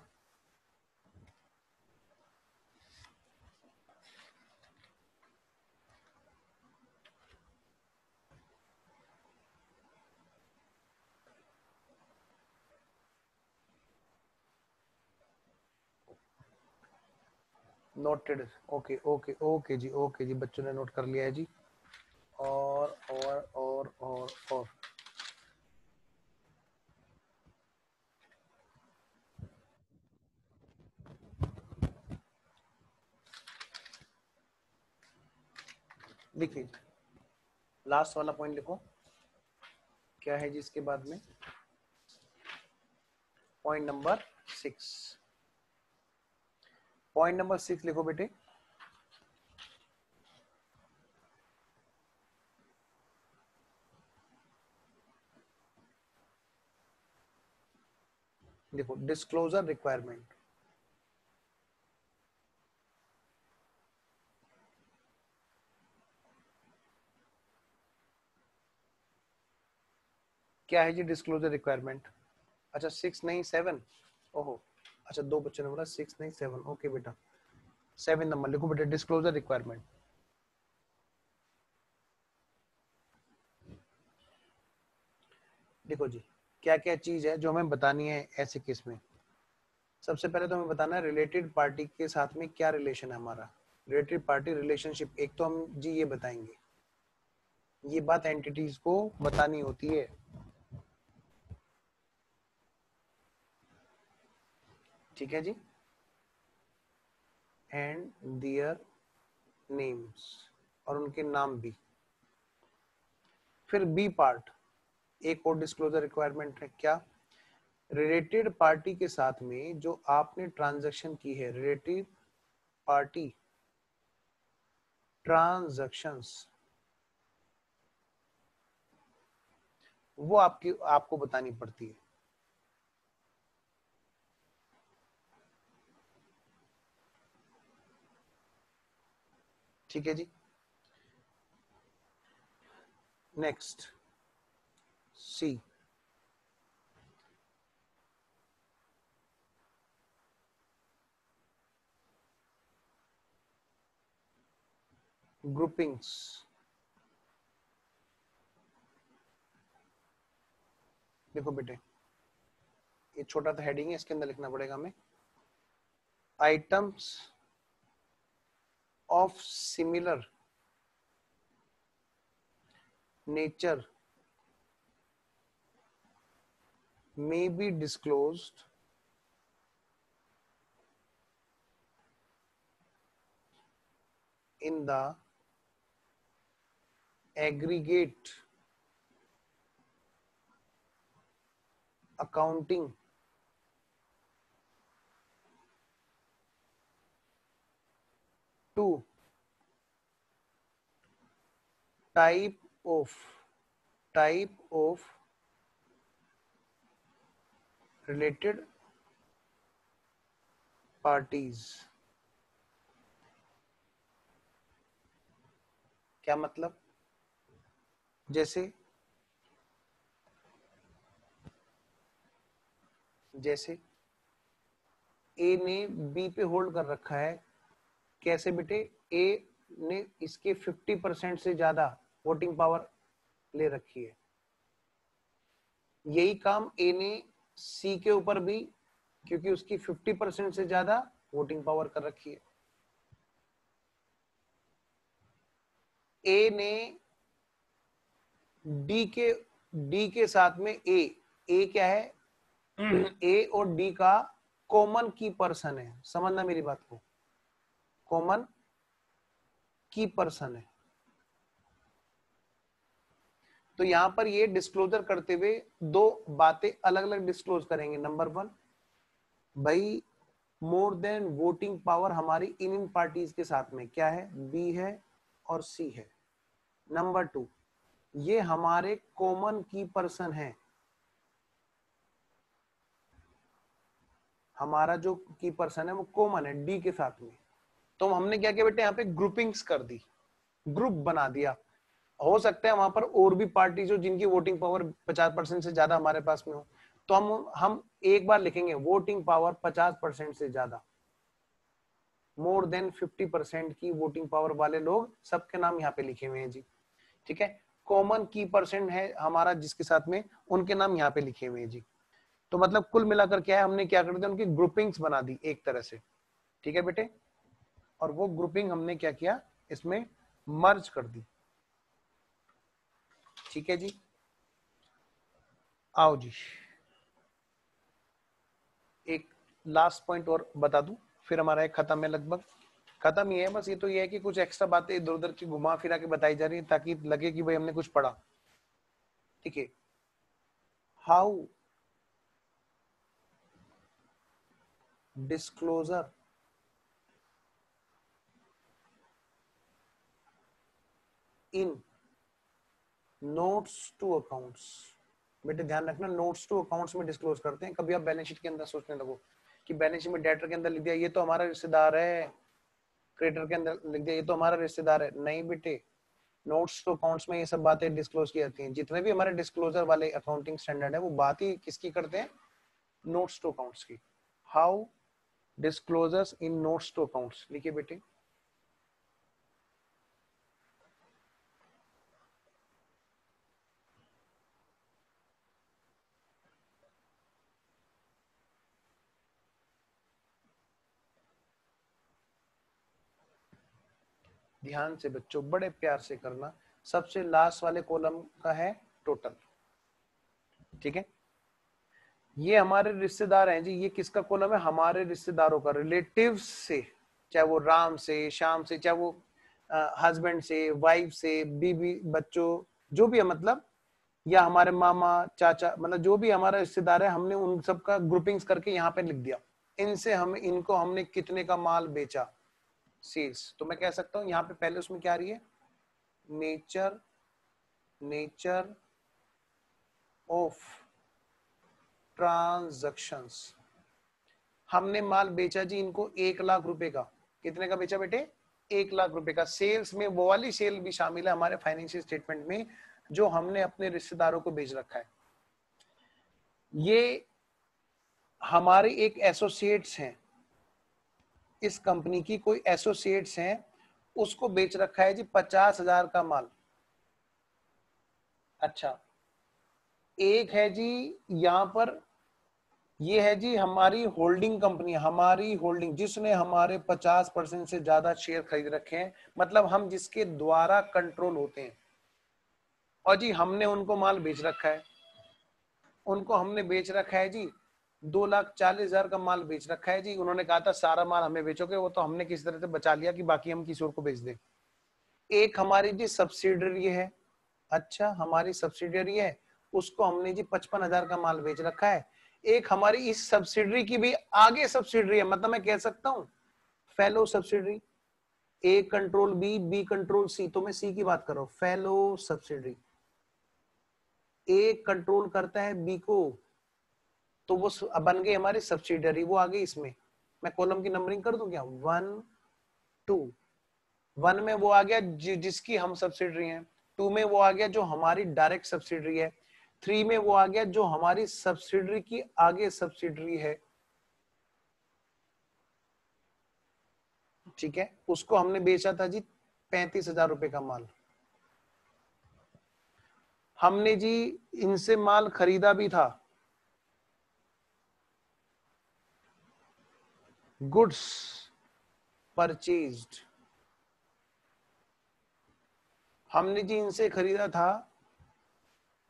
नोटेड ओके ओके ओके जी ओके जी, बच्चों ने नोट कर लिया है जी। और और और और और। देखिए लास्ट वाला पॉइंट लिखो। क्या है जी इसके बाद में? Point number six point number six लिखो बेटे। देखो डिस्क्लोजर रिक्वायरमेंट क्या है जी डिस्क्लोजर रिक्वायरमेंट अच्छा सिक्स नहीं सेवन ओहो। अच्छा दो बच्चों ने बोला सिक्स नहीं सेवन ओके बेटा। सेवन नंबर लिखो बेटा डिस्क्लोजर रिक्वायरमेंट देखो जी क्या क्या चीज़ है जो हमें बतानी है ऐसे केस में? सबसे पहले तो हमें बताना है रिलेटेड पार्टी के साथ में क्या रिलेशन है हमारा। रिलेटेड पार्टी रिलेशनशिप एक तो हम जी ये बताएँगे। ये बात एंटिटीज को बतानी होती है। ठीक है जी? एंड दियर नेम्स और उनके नाम भी। फिर बी पार्ट एक और डिस्क्लोजर रिक्वायरमेंट है क्या? रिलेटेड पार्टी के साथ में जो आपने ट्रांजैक्शन की है रिलेटेड पार्टी ट्रांजैक्शंस वो आपकी, आपको बतानी पड़ती है। ठीक है जी। नेक्स्ट सी groupings. देखो बेटे, ये छोटा सा हेडिंग है, इसके अंदर लिखना पड़ेगा हमें। Items of similar nature may be disclosed in the aggregate accounting to. Type of type of related parties. क्या मतलब? जैसे जैसे ए ने बी पे होल्ड कर रखा है कैसे बेटे? ए ने इसके 50 परसेंट से ज़्यादा वोटिंग पावर ले रखी है। यही काम ए ने सी के ऊपर भी क्योंकि उसकी 50 परसेंट से ज़्यादा वोटिंग पावर कर रखी है। ए ने डी के डी के साथ में ए ए क्या है? ए और डी का कॉमन की पर्सन है। समझना मेरी बात को? कॉमन की पर्सन है। तो यहाँ पर ये डिस्क्लोजर करते हुए दो बातें अलग अलग डिस्क्लोज करेंगे। नंबर वन भाई मोर देन वोटिंग पावर हमारी इन इन पार्टीज़ के साथ में क्या है? बी है और सी है। नंबर टू ये हमारे कॉमन की पर्सन है। हमारा जो की पर्सन है वो कॉमन है डी के साथ में। तो हमने क्या किया बेटे, यहाँ पे ग्रुपिंग्स कर दी। ग्रुप बना दिया। हो सकता है वहाँ पर और भी पार्टी जो जिनकी वोटिंग पावर 50 परसेंट से ज़्यादा हमारे पास में हो। तो हम हम एक बार लिखेंगे वोटिंग पावर 50 परसेंट से ज़्यादा। मोर देन 50 परसेंट की वोटिंग पावर वाले लोग सबके नाम यहाँ पे लिखे हुए हैं जी। ठीक है? कॉमन की परसेंट है हमारा जिसके साथ में, उनके नाम यहाँ पे लिखे हुए हैं जी। तो मतलब कुल मिलाकर क्या है? हमने क्या कर दिया? उनकी ग्रुपिंग्स बना दी एक तरह से। ठीक है बेटे? और वो ग्रुपिंग हमने क्या किया? इसमें मर्ज कर दी। ठीक है जी? आओ जी। एक लास्ट पॉइंट और बता दूँ, फिर हमारा एक खत्म है लगभग। खत्म ही है, बस ये तो ये है कि कुछ एक्स्ट्रा बातें इधर उधर की घुमा फिरा के बताई जा रही है ताकि लगे कि भाई हमने कुछ पढ़ा। ठीक है? How disclosure in notes to accounts बेटे ध्यान रखना नोट्स टू अकाउंट्स में डिस्क्लोज करते हैं। कभी आप बैलेंस शीट के अंदर सोचने लगो कि बैलेंस शीट में डेटर के अंदर लिख दिया, ये तो हमारा रिश्तेदार है। क्रेडिटर के अंदर लिख दिया, ये तो हमारा रिश्तेदार है। नहीं बेटे नोट्स टू अकाउंट्स में ये सब बातें डिस्क्लोज की जाती हैं। जितने भी हमारे डिस्क्लोजर वाले अकाउंटिंग स्टैंडर्ड है, वो बात ही किसकी करते हैं? नोट्स टू अकाउंट्स की। How disclosures in notes to accounts लिखिए बेटे। ध्यान से बच्चों, बड़े प्यार से करना सबसे लास्ट वाले कॉलम का है टोटल ठीक है? ये हमारे रिश्तेदार हैं जी, ये किसका कॉलम है? हमारे रिश्तेदारों का रिलेटिव से, चाहे वो राम से, श्याम से, चाहे वो हस्बैंड से वाइफ से, बीबी, बच्चों, जो भी है मतलब या हमारे मामा, चाचा मतलब जो भी हमारा रिश्तेदार है, हमने उन सब का ग्रुपिंग्स करके यहाँ पे लिख दिया। इनसे हम, इनको हमने कितने का माल बेचा? सेल्स। तो मैं कह सकता हूँ, यहाँ पे पहले उसमें क्या आ रही है? Nature nature of transactions. हमने माल बेचा जी इनको एक लाख रुपए का। कितने का बेचा बेटे? एक लाख रुपए का। सेल्स में वो वाली सेल भी शामिल है हमारे फाइनेंशियल स्टेटमेंट में, जो हमने अपने रिश्तेदारों को बेच रखा है। ये हमारे एक एसोसिएट्स हैं। इस कंपनी की कोई एसोसिएट्स हैं, उसको बेच रखा है जी पचास हज़ार का माल। अच्छा। एक है जी यहाँ पर, ये है जी हमारी होल्डिंग कंपनी, हमारी होल्डिंग, जिसने हमारे 50 परसेंट से ज़्यादा शेयर खरीद रखे हैं मतलब हम जिसके द्वारा कंट्रोल होते हैं। और जी हमने उनको माल बेच रखा है। उनको हमने बेच रखा है जी दो लाख चालीस हज़ार का माल बेच रखा है जी। उन्होंने कहा था, सारा माल हमें बेचोगे, वो तो हमने किसी तरह से बचा लिया कि बाकी हम किसी और को बेच दें। एक हमारी जी सब्सिडरी है। अच्छा हमारी सब्सिडरी है, उसको हमने जी पचपन हज़ार का माल बेच रखा है। एक हमारी इस सब्सिडरी की भी आगे सब्सिडरी है। मतलब मैं कह सकता हूँ fellow subsidiary A control B B control C तो मैं सी की बात कर फेलो सब्सिडरी ए कंट्रोल करता है बी को। तो वो बन गई हमारी सब्सिडरी वो आ गई इसमें। मैं कॉलम की नंबरिंग कर दूँ क्या? वन टू वन में वो आ गया जि, जिसकी हम सब्सिडरी हैं। टू में वो आ गया जो हमारी डायरेक्ट सब्सिडरी है। थ्री में वो आ गया जो हमारी सब्सिडरी की आगे सब्सिडरी है। ठीक है? उसको हमने बेचा था जी पैंतीस हज़ार रुपए का माल। हमने जी इनसे माल खरीदा भी था। Goods purchased. हमने जी इनसे खरीदा था,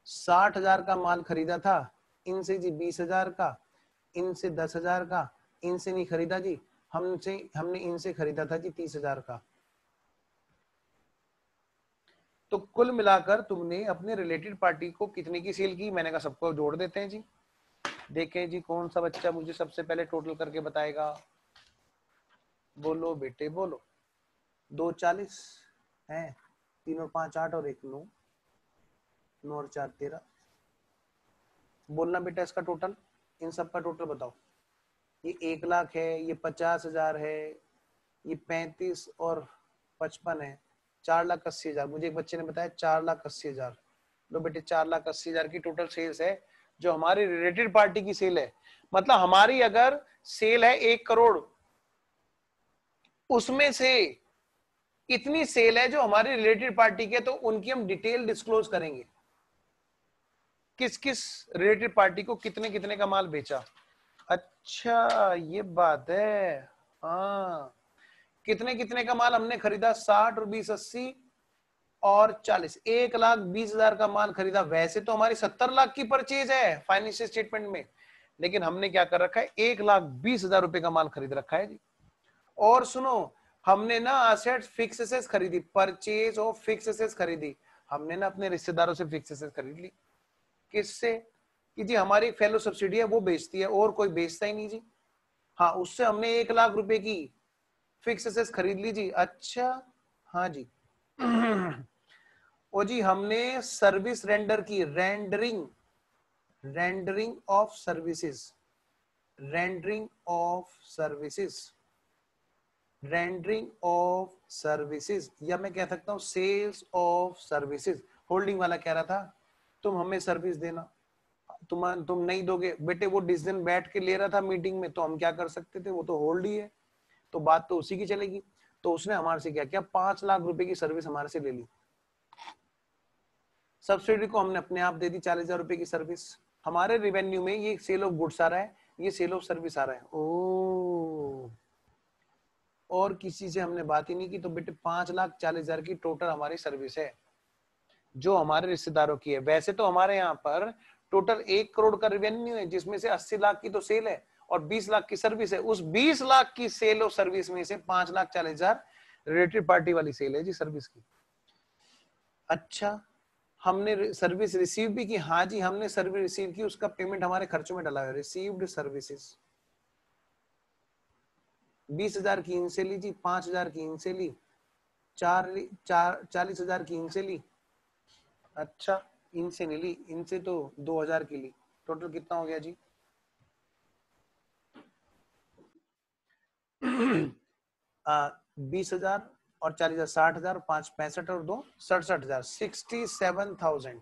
साठ हज़ार का माल खरीदा था, इनसे जी बीस हज़ार का, इनसे दस हज़ार का, इनसे नहीं खरीदा जी, हमसे, हमने इनसे खरीदा था जी तीस हज़ार का। तो कुल मिलाकर तुमने अपने रिलेटेड पार्टी को कितने की सेल की, मैंने कहा सबको जोड़ देते हैं जी। देखें जी कौन सा बच्चा मुझे सबसे पहले टोटल करके बताएगा। बोलो बेटे, बोलो। दो चालीस है। तीन और पाँच आठ और एक नौ। नौ और चार तेरह। बोलना बेटा इसका टोटल इन सब का टोटल बताओ। ये एक लाख है, ये पचास हज़ार है, ये पैंतीस और पचपन है। चार लाख अस्सी हज़ार। मुझे एक बच्चे ने बताया चार लाख अस्सी हज़ार। लो बेटे, चार लाख अस्सी हज़ार की टोटल सेल्स है, जो हमारी रिलेटेड पार्टी की सेल है। मतलब हमारी अगर सेल है एक करोड़ उसमें से इतनी सेल है जो हमारी रिलेटेड पार्टी के तो उनकी हम डिटेल डिस्क्लोज करेंगे। किस किस रिलेटेड पार्टी को कितने कितने का माल बेचा? अच्छा ये बात है। हाँ। कितने कितने का माल हमने खरीदा? साठ बीस अस्सी और चालीस। एक लाख बीस हज़ार का माल खरीदा। वैसे तो हमारी सत्तर लाख की परचेज है फाइनेंशियल स्टेटमेंट में। लेकिन हमने क्या कर रखा है? एक लाख बीस हज़ार रुपए का माल खरीद रखा है जी। और सुनो, हमने ना असेट फिक्स एसेस खरीदी परचेज ऑफ़ फिक्स एसेस खरीदी। हमने ना अपने रिश्तेदारों से फिक्स एसेस खरीद ली। किससे? कि जी, हमारी फेलो सब्सिडी है, वो बेचती है, और कोई बेचता ही नहीं जी। हाँ उससे हमने एक लाख रुपए की फिक्स एसेस खरीद ली जी। अच्छा हाँ जी। ओ जी, हमने सर्विस रेंडर की rendering rendering of services rendering of services rendering of services या मैं कह सकता हूँ सेल्स ऑफ़ सर्विसेज़ होल्डिंग वाला कह रहा था, तुम हमें सर्विस देना। तुम तुम नहीं दोगे। बेटे, वो डिसीज़न बैठ के ले रहा था मीटिंग में तो हम क्या कर सकते थे? वो तो होल्ड ही है। तो बात तो उसी की चलेगी। तो उसने हमारे से क्या किया? पाँच लाख रुपए की सर्विस हमारे से ले ली। सब्सिडी को हमने अपने आप दे दी चालीस हज़ार रुपए की सर्विस हमारे रिवेन्यू में ये सेल ऑफ़ गुड्स आ रहा है, ये सेल ऑफ़ सर्विस आ रहा है। ओ और किसी से हमने बात ही नहीं की तो बेटे पाँच लाख चालीस हज़ार की टोटल हमारी सर्विस है, जो हमारे रिश्तेदारों की है। वैसे तो हमारे यहाँ पर टोटल एक करोड़ का रेवेन्यू है, जिसमें से अस्सी लाख की तो सेल है और बीस लाख की सर्विस है। उस बीस लाख की सेल और सर्विस में से पाँच लाख चालीस हज़ार रिलेटेड पार्टी वाली सेल है जी सर्विस की। अच्छा हमने सर्विस रिसीव भी की। हाँ जी, हमने सर्विस रिसीव की, उसका पेमेंट हमारे खर्चों में डाला है। रिसीव्ड सर्विसेज़ बीस हज़ार की इनसे ली जी, पाँच हज़ार की इनसे ली, चार चार, चालीस हज़ार की इनसे ली। अच्छा इनसे नहीं ली इनसे तो दो हज़ार की ली। टोटल कितना हो गया जी? बीस हज़ार और चालीस हज़ार, साठ हज़ार, पाँच पैंसठ और दो, सड़सठ हज़ार सिक्सटी सेवन थाउज़ेंड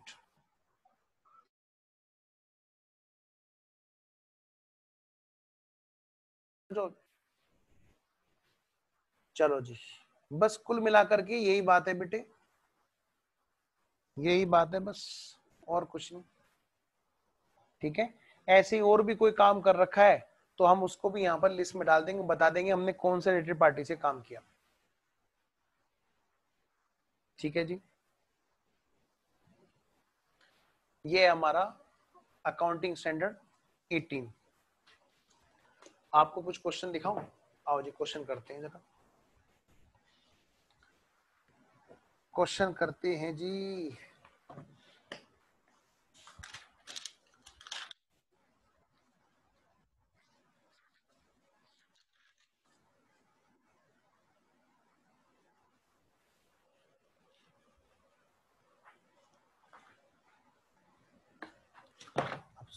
जो चलो जी। बस कुल मिलाकर के यही बात है बेटे। यही बात है बस, और कुछ नहीं। ठीक है? ऐसे और भी कोई काम कर रखा है तो हम उसको भी यहाँ पर लिस्ट में डाल देंगे, बता देंगे हमने कौन से रिलेटेड पार्टी से काम किया। ठीक है जी? ये हमारा अकाउंटिंग स्टैंडर्ड 18 आपको कुछ क्वेश्चन दिखाऊँ? आओ जी क्वेश्चन करते हैं जरा। क्वेश्चन करते हैं जी।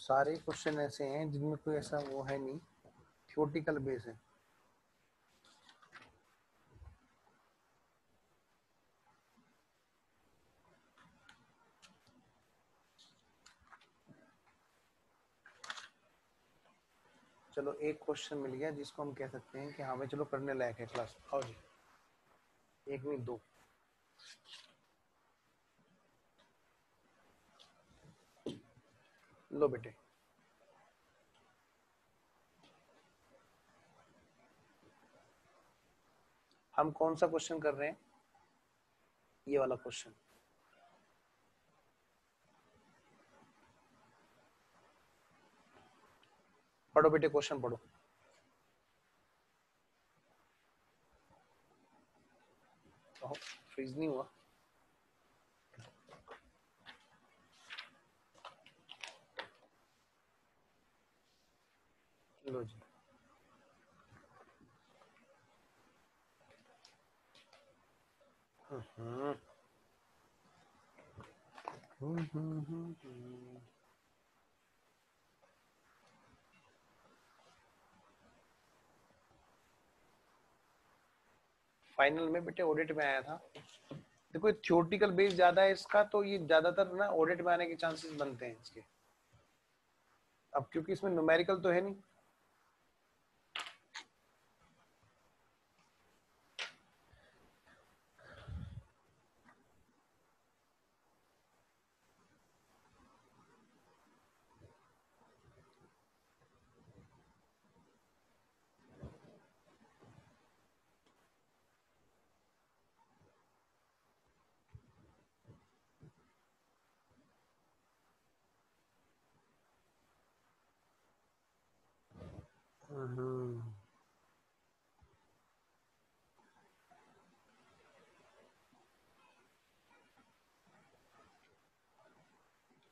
सारे क्वेश्चन ऐसे हैं जिनमें कोई ऐसा वो है नहीं थियोटिकल बेस है। चलो एक क्वेश्चन मिल गया जिसको हम कह सकते हैं कि हाँ भाई चलो करने लायक है क्लास आओ जी। एक मिनट दो। लो बेटे। हम कौन सा क्वेश्चन कर रहे हैं? ये वाला क्वेश्चन पढ़ो बेटे क्वेश्चन पढ़ो। फ्रीज नहीं हुआ। लो जी। फाइनल में बेटे ऑडिट में आया था। देखो थियोटिकल बेस ज़्यादा है इसका तो ये ज़्यादातर ना ऑडिट में आने के चांसेस बनते हैं इसके। अब क्योंकि इसमें न्यूमेरिकल तो है नहीं।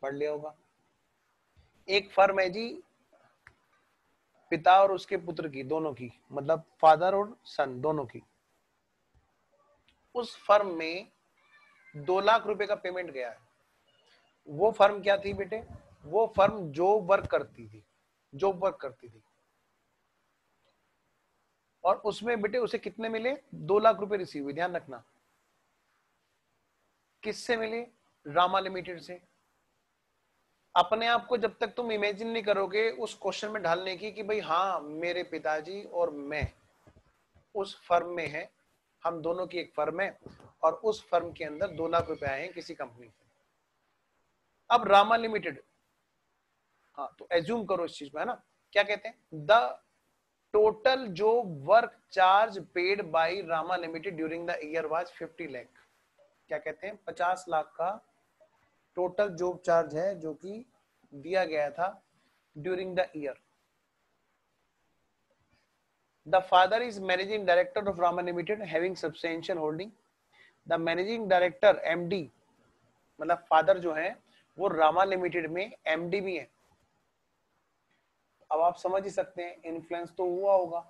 पढ़ लिया होगा। एक फर्म है जी, पिता और उसके पुत्र की, दोनों की मतलब फादर और सन दोनों की। उस फर्म में दो लाख रुपए का पेमेंट गया है। वो फर्म क्या थी बेटे? वो फर्म जो वर्क करती थी जो वर्क करती थी। और उसमें बेटे उसे कितने मिले? दो लाख रुपए रिसीव हुए, ध्यान रखना। किससे मिले? रामा लिमिटेड से। अपने आप को जब तक तुम इमेजिन नहीं करोगे उस क्वेश्चन में ढालने की कि भाई हाँ मेरे पिताजी और मैं उस फर्म में है। हम दोनों की एक फर्म है और उस फर्म के अंदर दो लाख रुपए आए हैं किसी कंपनी से। अब रामा लिमिटेड हाँ तो एज्यूम करो इस चीज़ में, है ना? क्या कहते हैं? द टोटल जो work charge paid by Rama limited during the year was 50 lakh क्या कहते हैं? 50 लाख का टोटल जॉब चार्ज है जो कि दिया गया था during the year the father is managing director of Rama limited having substantial holding the managing director MD मतलब फादर जो है, वो रामा लिमिटेड में एमडी भी है. अब आप समझ ही सकते हैं इन्फ्लुएंस तो हुआ होगा,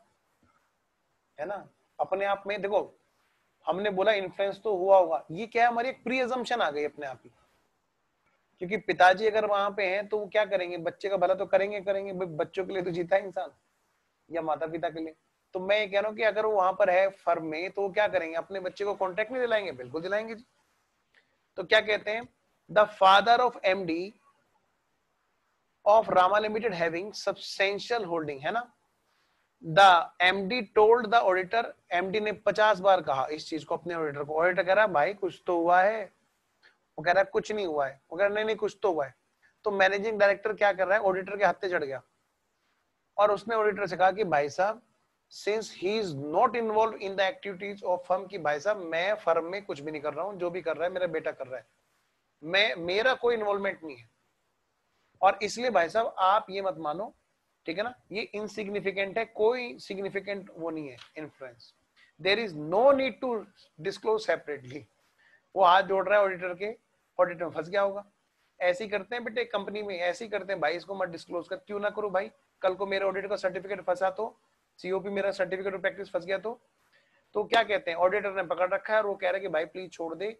है ना? अपने आप में देखो, हमने बोला इन्फ्लुएंस तो हुआ होगा. ये क्या है, हमारी एक प्री एजम्पन आ गई अपने आप ही. क्योंकि पिताजी अगर वहाँ पे हैं तो वो क्या करेंगे? बच्चे का भला तो करेंगे करेंगे बच्चों के लिए तो जीता है इंसान, या माता पिता के लिए। तो मैं ये कह रहा हूँ कि अगर वो वहाँ पर है फर्म में तो वो क्या करेंगे? अपने बच्चे को कॉन्ट्रैक्ट में दिलाएँगे? बिल्कुल दिलाएँगे जी। तो क्या कहते हैं? The father of M D of Rama limited having substantial holding है ना? The M D told the auditor MD ने पचास बार कहा, इस चीज़ को अपने ऑडिटर को। ऑडिटर कह रहा भाई, कुछ तो हुआ है। वो कह रहा है, कुछ नहीं हुआ है। वो कह रहा है, नहीं नहीं, कुछ तो हुआ है। तो मैनेजिंग डायरेक्टर क्या कर रहा है? ऑडिटर के हत्ते चढ़ गया। और उसने ऑडिटर से कहा कि, भाई साहब since he is not involve in the activities of firm की, भाई साहब, मैं फर्म में कुछ भी नहीं कर रहा हूँ। जो भी कर रहा है, मेरा बेटा कर रहा है। मैं, मेरा कोई इन्वॉल्वमेंट नहीं है। और इसलिए, भाई साहब, आप ये मत मानो, ठीक है ना? ये इनसिग्निफिकेंट है, कोई सिग्निफिकेंट वो नहीं है influence there is no need to disclose separately वो हाथ जोड़ रहा है ऑडिटर के ऑडिटर में फंस गया होगा। ऐसे ही करते हैं बेटे कंपनी में ऐसे ही करते हैं। भाई, इसको मत डिस्क्लोज कर। क्यों ना करो भाई? कल को मेरे ऑडिटर का सर्टिफिकेट फंसा तो सीओपी मेरा सर्टिफिकेट ऑफ़ प्रैक्टिस फंस गया तो। तो क्या कहते हैं? ऑडिटर ने पकड़ रखा है और वो कह रहे कि, भाई प्लीज़ छोड़ दे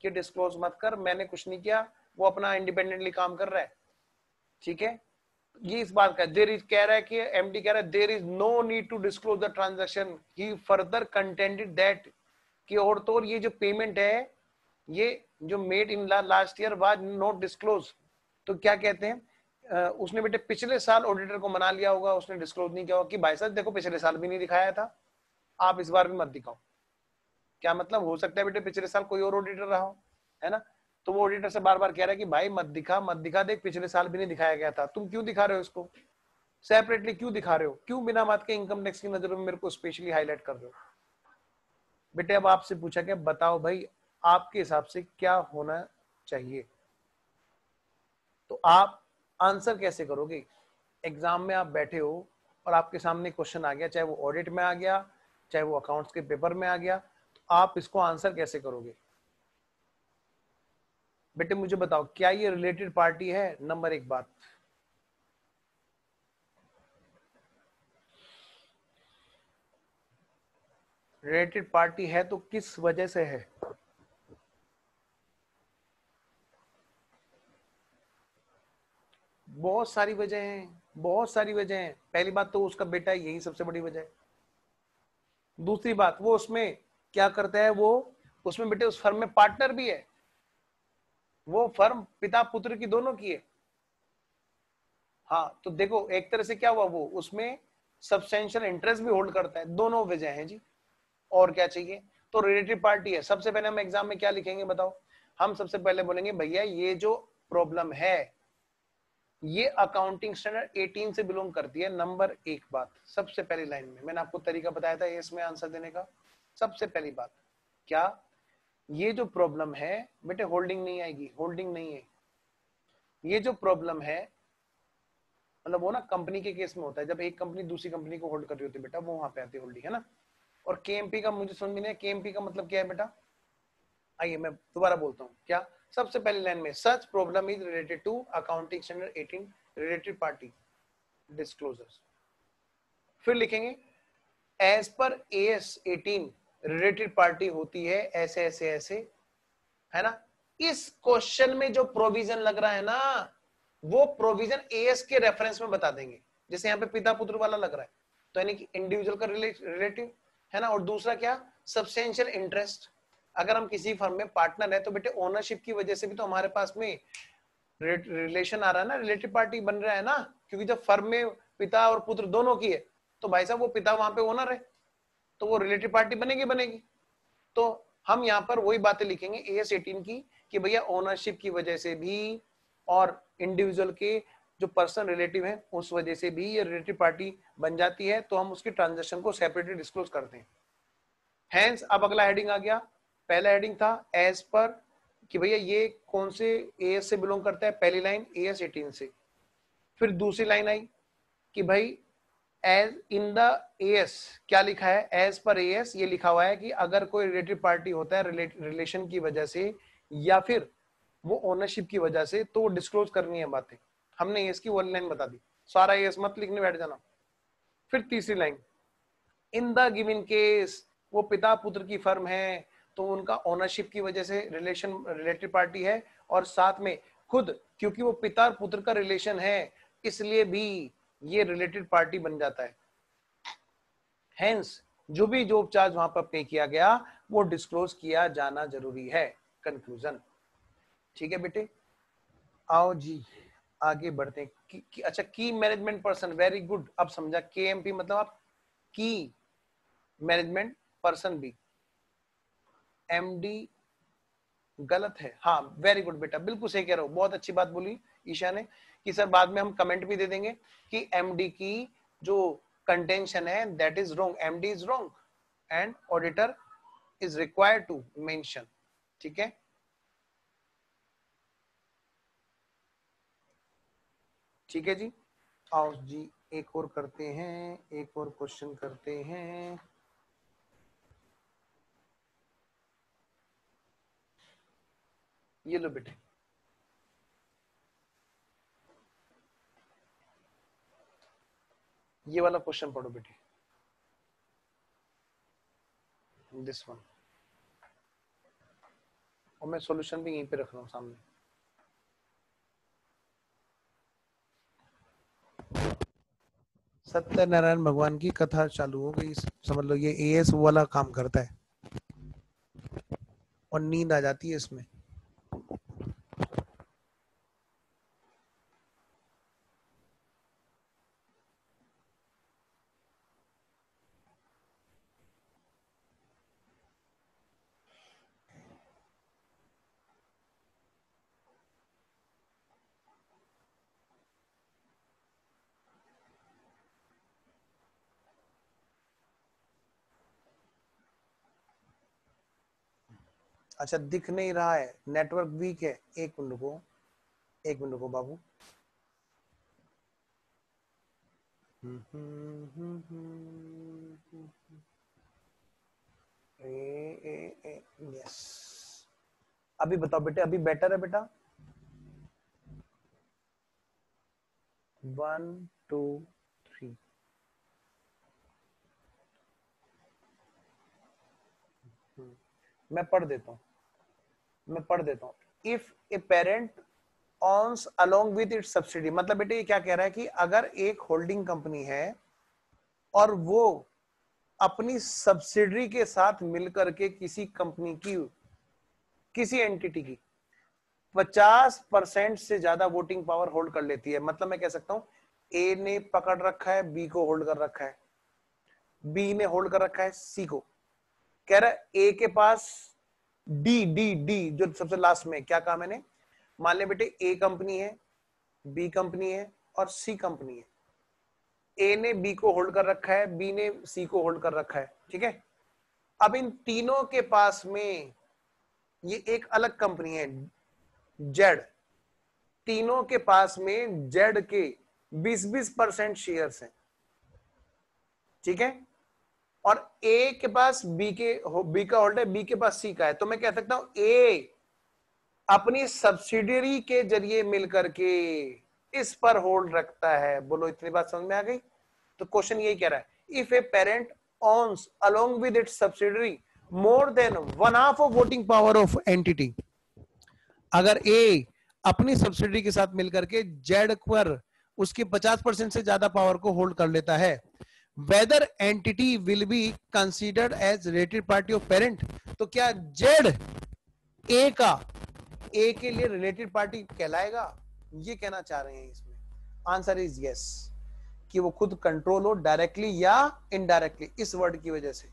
कि डिस्क्लोज मत कर। मैंने कुछ नहीं किया। वो अपना इंडिपेंडेंटली काम कर रहा है। ठीक है? ये इस बात का देर इज़ कह रहा है कि एमडी कह रहा है there is no need to disclose the transaction he further contended that कि और तो और ये जो पेमेंट है ये जो made in last year was not disclose तो क्या कहते हैं? उसने बेटे पिछले साल ऑडिटर को मना लिया होगा, उसने डिस्क्लोज नहीं किया होगा कि भाई साहब, देखो पिछले साल भी नहीं दिखाया था, आप इस बार भी मत दिखाओ। क्या मतलब? हो सकता है बेटे पिछले साल कोई और ऑडिटर रहा हो, है ना? तो वो ऑडिटर से बार बार कह रहा है कि भाई मत दिखा मत दिखा, देख पिछले साल भी नहीं दिखाया गया था। तुम क्यों दिखा रहे हो इसको? सेपरेटली क्यों दिखा रहे हो? क्यों बिना बात के इनकम टैक्स की नज़र में मेरे को स्पेशली हाईलाइट कर रहे हो? बेटे अब आपसे पूछा गया, बताओ भाई आपके हिसाब से क्या होना चाहिए? तो आप आंसर कैसे करोगे? एग्ज़ाम में आप बैठे हो और आपके सामने क्वेश्चन आ गया, चाहे वो ऑडिट में आ गया, चाहे वो अकाउंट्स के पेपर में आ गया तो आप इसको आंसर कैसे करोगे? बेटे, मुझे बताओ, क्या ये रिलेटेड पार्टी है? नंबर एक बात। रिलेटेड पार्टी है तो किस वजह से है? बहुत सारी वजह हैं, बहुत सारी वजह हैं। पहली बात तो उसका बेटा है, यही सबसे बड़ी वजह है। दूसरी बात, वो उसमें क्या करता है, वो उसमें बेटे उस फर्म में पार्टनर भी है। वो फर्म पिता पुत्र की दोनों की है। हाँ तो देखो, एक तरह से क्या हुआ, वो उसमें सब्सटेंशियल इंटरेस्ट भी होल्ड करता है। दोनों वजह हैं जी। और क्या चाहिए? तो रिलेटिव पार्टी है। सबसे पहले हम एग्ज़ाम में क्या लिखेंगे, बताओ? हम सबसे पहले बोलेंगे, भैया, ये जो प्रॉब्लम है ये अकाउंटिंग स्टैंडर्ड 18 से बिलोंग करती है नंबर एक बात, सबसे पहली लाइन में। मैंने आपको तरीका बताया था इसमें आंसर देने का। सबसे पहली बात, क्या ये जो प्रॉब्लम है, बेटे होल्डिंग नहीं आएगी होल्डिंग नहीं है। ये जो प्रॉब्लम है मतलब वो ना कंपनी के केस में होता है, जब एक कंपनी दूसरी कंपनी को होल्ड कर रही होती है बेटा, वो वहाँ पे आती है होल्डिंग है ना? और के का मुझे समझ में नहीं के का मतलब क्या है बेटा? आइए मैं दोबारा बोलता हूँ, क्या सबसे पहली लाइन में such problem is related to accounting standard 18 related party disclosures फिर लिखेंगे as per S 18 related party होती है, ऐसे ऐसे ऐसे, है ना? इस क्वेश्चन में जो प्रोविज़न लग रहा है ना, वो प्रोविज़न एस के रेफरेंस में बता देंगे। जैसे यहाँ पे पिता पुत्र वाला लग रहा है तो यानी कि इंडिविजुअल का रिलेटिव है ना? और दूसरा क्या? सब्सटेंशियल इंटरेस्ट अगर हम किसी फर्म में पार्टनर है तो बेटे ओनरशिप की वजह से भी तो हमारे पास में रिलेशन आ रहा है ना रिलेटिव पार्टी बन रहा है ना, क्योंकि जब फर्म में पिता और पुत्र दोनों की है तो भाई साहब वो पिता वहाँ पे ओनर है तो वो रिलेटिव पार्टी बनेगी बनेगी। तो हम यहाँ पर वही बातें लिखेंगे ए एस एटीन की, कि भैया ओनरशिप की वजह से भी और इंडिविजुअल के जो पर्सन रिलेटिव है, उस वजह से भी ये रिलेटिव पार्टी बन जाती है तो हम उसकी ट्रांजेक्शन को सेपरेटली डिस्क्लोज करते हैं। हैंस अब अगला हेडिंग आ गया पहला हेडिंग था एज पर कि भैया ये कौन से एएस से बिलोंग करता है? पहली लाइन एएस एटीन से। फिर दूसरी लाइन आई कि भाई एज इन द एएस क्या लिखा है? एज पर एएस ये लिखा हुआ है कि अगर कोई रिलेटिव पार्टी होता है रिलेशन की वजह से, या फिर वो ओनरशिप की वजह से तो डिस्क्लोज करनी है बातें। हमने एस की वन लाइन बता दी। सारा एस मत लिखने, बैठ जाना। फिर तीसरी line in the given case वो पिता पुत्र की फर्म है तो उनका ओनरशिप की वजह से रिलेशन रिलेटेड पार्टी है और साथ में खुद क्योंकि वो पिता और पुत्र का रिलेशन है इसलिए भी ये रिलेटेड पार्टी बन जाता है। हेंस जो भी जो चार्ज वहाँ पर पे किया गया वो डिस्क्लोज किया जाना ज़रूरी है। कंक्लूजन ठीक है बेटे? आओ जी आगे बढ़ते हैं। की, की, अच्छा की मैनेजमेंट पर्सन वेरी गुड अब समझा के मतलब आप? की मैनेजमेंट पर्सन भी। एमडी गलत है। हाँ वेरी गुड बेटा, बिल्कुल सही कह रहे हो, बहुत अच्छी बात बोली ईशा ने कि सर बाद में हम कमेंट भी दे देंगे कि एमडी की जो कंटेंशन है that is wrong MD is wrong and auditor is required to mention ठीक है? ठीक है जी आओ जी, एक और करते हैं, एक और क्वेश्चन करते हैं। ये लो बेटे। ये वाला क्वेश्चन पढ़ो बेटे। दिस वन और मैं सॉल्यूशन भी यहीं पे रख रहा हूँ सामने। सत्यनारायण भगवान की कथा चालू हो गई। समझ लो, ये एएस वाला काम करता है। और नींद आ जाती है इसमें। अच्छा दिख नहीं रहा है। नेटवर्क वीक है। एक मिनट को एक मिनट को बाबू। यस अभी बताओ बेटे, अभी बेटर है बेटा? वन टू थ्री मैं पढ़ देता हूँ। मैं पढ़ देता हूँ। If a parent owns along with it subsidy मतलब बेटे ये क्या कह रहा है कि अगर एक होल्डिंग कंपनी है और वो अपनी सब्सिडरी के साथ मिलकर के किसी कंपनी की, किसी एंटिटी की 50 परसेंट से ज़्यादा वोटिंग पावर होल्ड कर लेती है। मतलब मैं कह सकता हूँ ए ने पकड़ रखा है बी को होल्ड कर रखा है। बी ने होल्ड कर रखा है सी को। कह रहा है ए के पास डी डी डी, जो सबसे लास्ट में, क्या कहा मैंने? मान ले बेटे ए कंपनी है बी कंपनी है और सी कंपनी है। ए ने बी को होल्ड कर रखा है बी ने सी को होल्ड कर रखा है, ठीक है? अब इन तीनों के पास में ये एक अलग कंपनी है जेड तीनों के पास में जेड के 20-20 परसेंट शेयर हैं, ठीक है? और ए के पास बी के बी का होल्ड है बी के पास सी का है। तो मैं कह सकता हूँ ए अपनी सब्सिडियरी के ज़रिए मिलकर के इस पर होल्ड रखता है। बोलो, इतनी बात समझ में आ गई? तो क्वेश्चन यही कह रहा है if a parent owns along with it subsidiary more than one of voting power of entity अगर ए अपनी सब्सिडी के साथ मिलकर के जेड पर उसकी 50 परसेंट से ज़्यादा पावर को होल्ड कर लेता है whether entity will be considered as related party of parent तो क्या जेड ए का ए के लिए रिलेटेड पार्टी कहलाएगा? ये कहना चाह रहे हैं इसमें। आंसर इज़ यस कि वो खुद कंट्रोल हो डायरेक्टली या इनडायरेक्टली इस वर्ड की वजह से।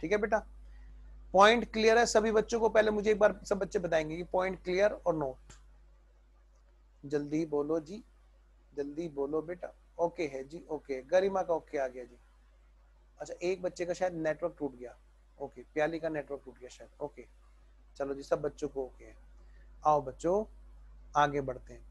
ठीक है बेटा? पॉइंट क्लियर है? सभी बच्चों को पहले मुझे एक बार सब बच्चे बताएँगे कि पॉइंट क्लियर और नोट जल्दी बोलो जी। जल्दी बोलो बेटा। ओके है जी ओके गरिमा का ओके आ गया जी। अच्छा एक बच्चे का शायद नेटवर्क टूट गया। ओके प्याली का नेटवर्क टूट गया शायद। ओके चलो जी, सब बच्चों को ओके आओ बच्चों, आगे बढ़ते हैं।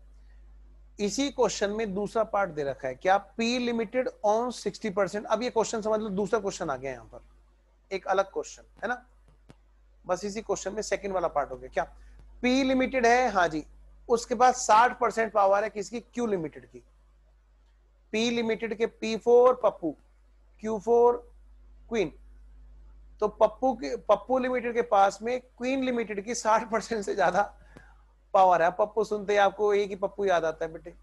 इसी क्वेश्चन में दूसरा पार्ट दे रखा है, क्या P limited own sixty percent अब ये क्वेश्चन समझ लो, दूसरा क्वेश्चन आ गया यहाँ पर। एक अलग क्वेश्चन है ना? बस इसी क्वेश्चन में सेकंड वाला पार्ट हो गया। क्या पी लिमिटेड है? हाँ जी। उसके पास साठ परसेंट पावर है, किसकी? क्यू लिमिटेड की। पी लिमिटेड के P for Pappu. Q for queen तो पप्पू के, पप्पू लिमिटेड के पास में क्वीन लिमिटेड की साठ परसेंट से ज़्यादा पावर है। पप्पू सुनते ही आपको एक ही पप्पू याद आता है बेटे।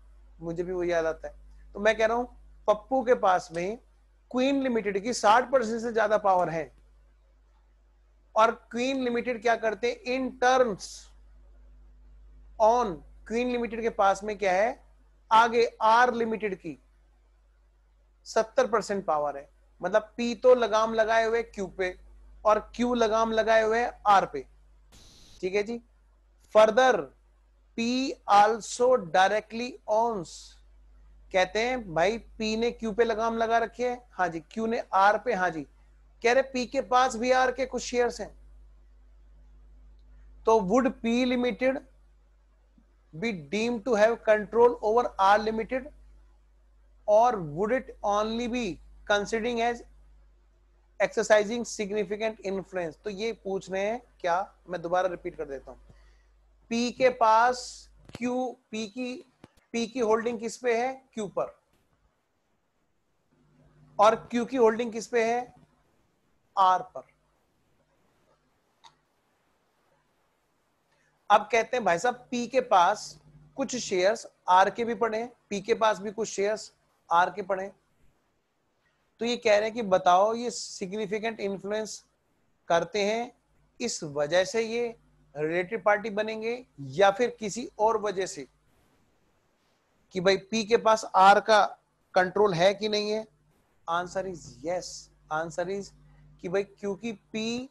मुझे भी वो याद आता है। तो मैं कह रहा हूँ, पप्पू के पास में क्वीन लिमिटेड की साठ परसेंट से ज़्यादा पावर है। और क्वीन लिमिटेड क्या करते हैं? In terms on queen limited के पास में क्या है? आगे आर लिमिटेड की। सत्तर परसेंट पावर है। मतलब पी तो लगाम लगाए हुए क्यू पे और क्यू लगाम लगाए हुए आर पे। ठीक है जी? Further P also directly owns कहते हैं, भाई पी ने क्यू पे लगाम लगा रखी है। हाँ जी क्यू ने आर पे हाँ जी। कह रहे पी के पास भी आर के कुछ शेयर्स हैं। तो would P limited be deem to have control over R limited और would it only be considering as exercising significant influence तो ये पूछ रहे हैं, क्या? मैं दोबारा रिपीट कर देता हूँ। पी के पास क्यू पी की पी की होल्डिंग किस पे है? क्यू पर। और क्यू की होल्डिंग किस पे है? आर पर। अब कहते हैं, भाई साहब पी के पास कुछ शेयर्स आर के भी पड़े हैं पी के पास भी कुछ शेयर्स आर के पड़े तो ये कह रहे हैं कि बताओ, ये सिग्निफिकेंट इन्फ्लुएंस करते हैं, इस वजह से ये रिलेटिव पार्टी बनेंगे या फिर किसी और वजह से? कि भाई पी के पास आर का कंट्रोल है कि नहीं है? Answer is yes answer is कि भाई क्योंकि पी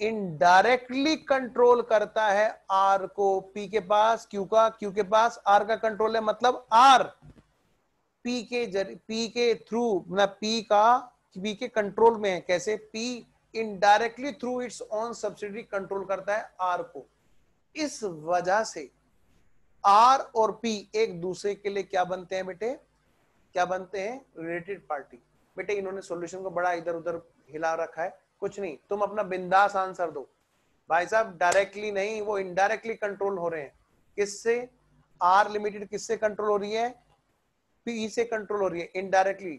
इनडायरेक्टली कंट्रोल करता है आर को। पी के पास क्यू का? क्यू के पास आर का कंट्रोल है मतलब आर पी के जर पी के थ्रू मतलब पी का पी के कंट्रोल में है, कैसे? P indirectly through its own subsidy control करता है आर को। इस वजह से आर और पी एक दूसरे के लिए क्या बनते हैं बेटे? क्या बनते हैं? रिलेटेड पार्टी बेटे, इन्होंने सॉल्यूशन को बड़ा इधर उधर हिला रखा है। कुछ नहीं, तुम अपना बिंदास आंसर दो। भाई साहब डायरेक्टली नहीं, वो इनडायरेक्टली कंट्रोल हो रहे हैं। किससे? आर लिमिटेड किससे कंट्रोल हो रही है? पी से कंट्रोल हो रही है indirectly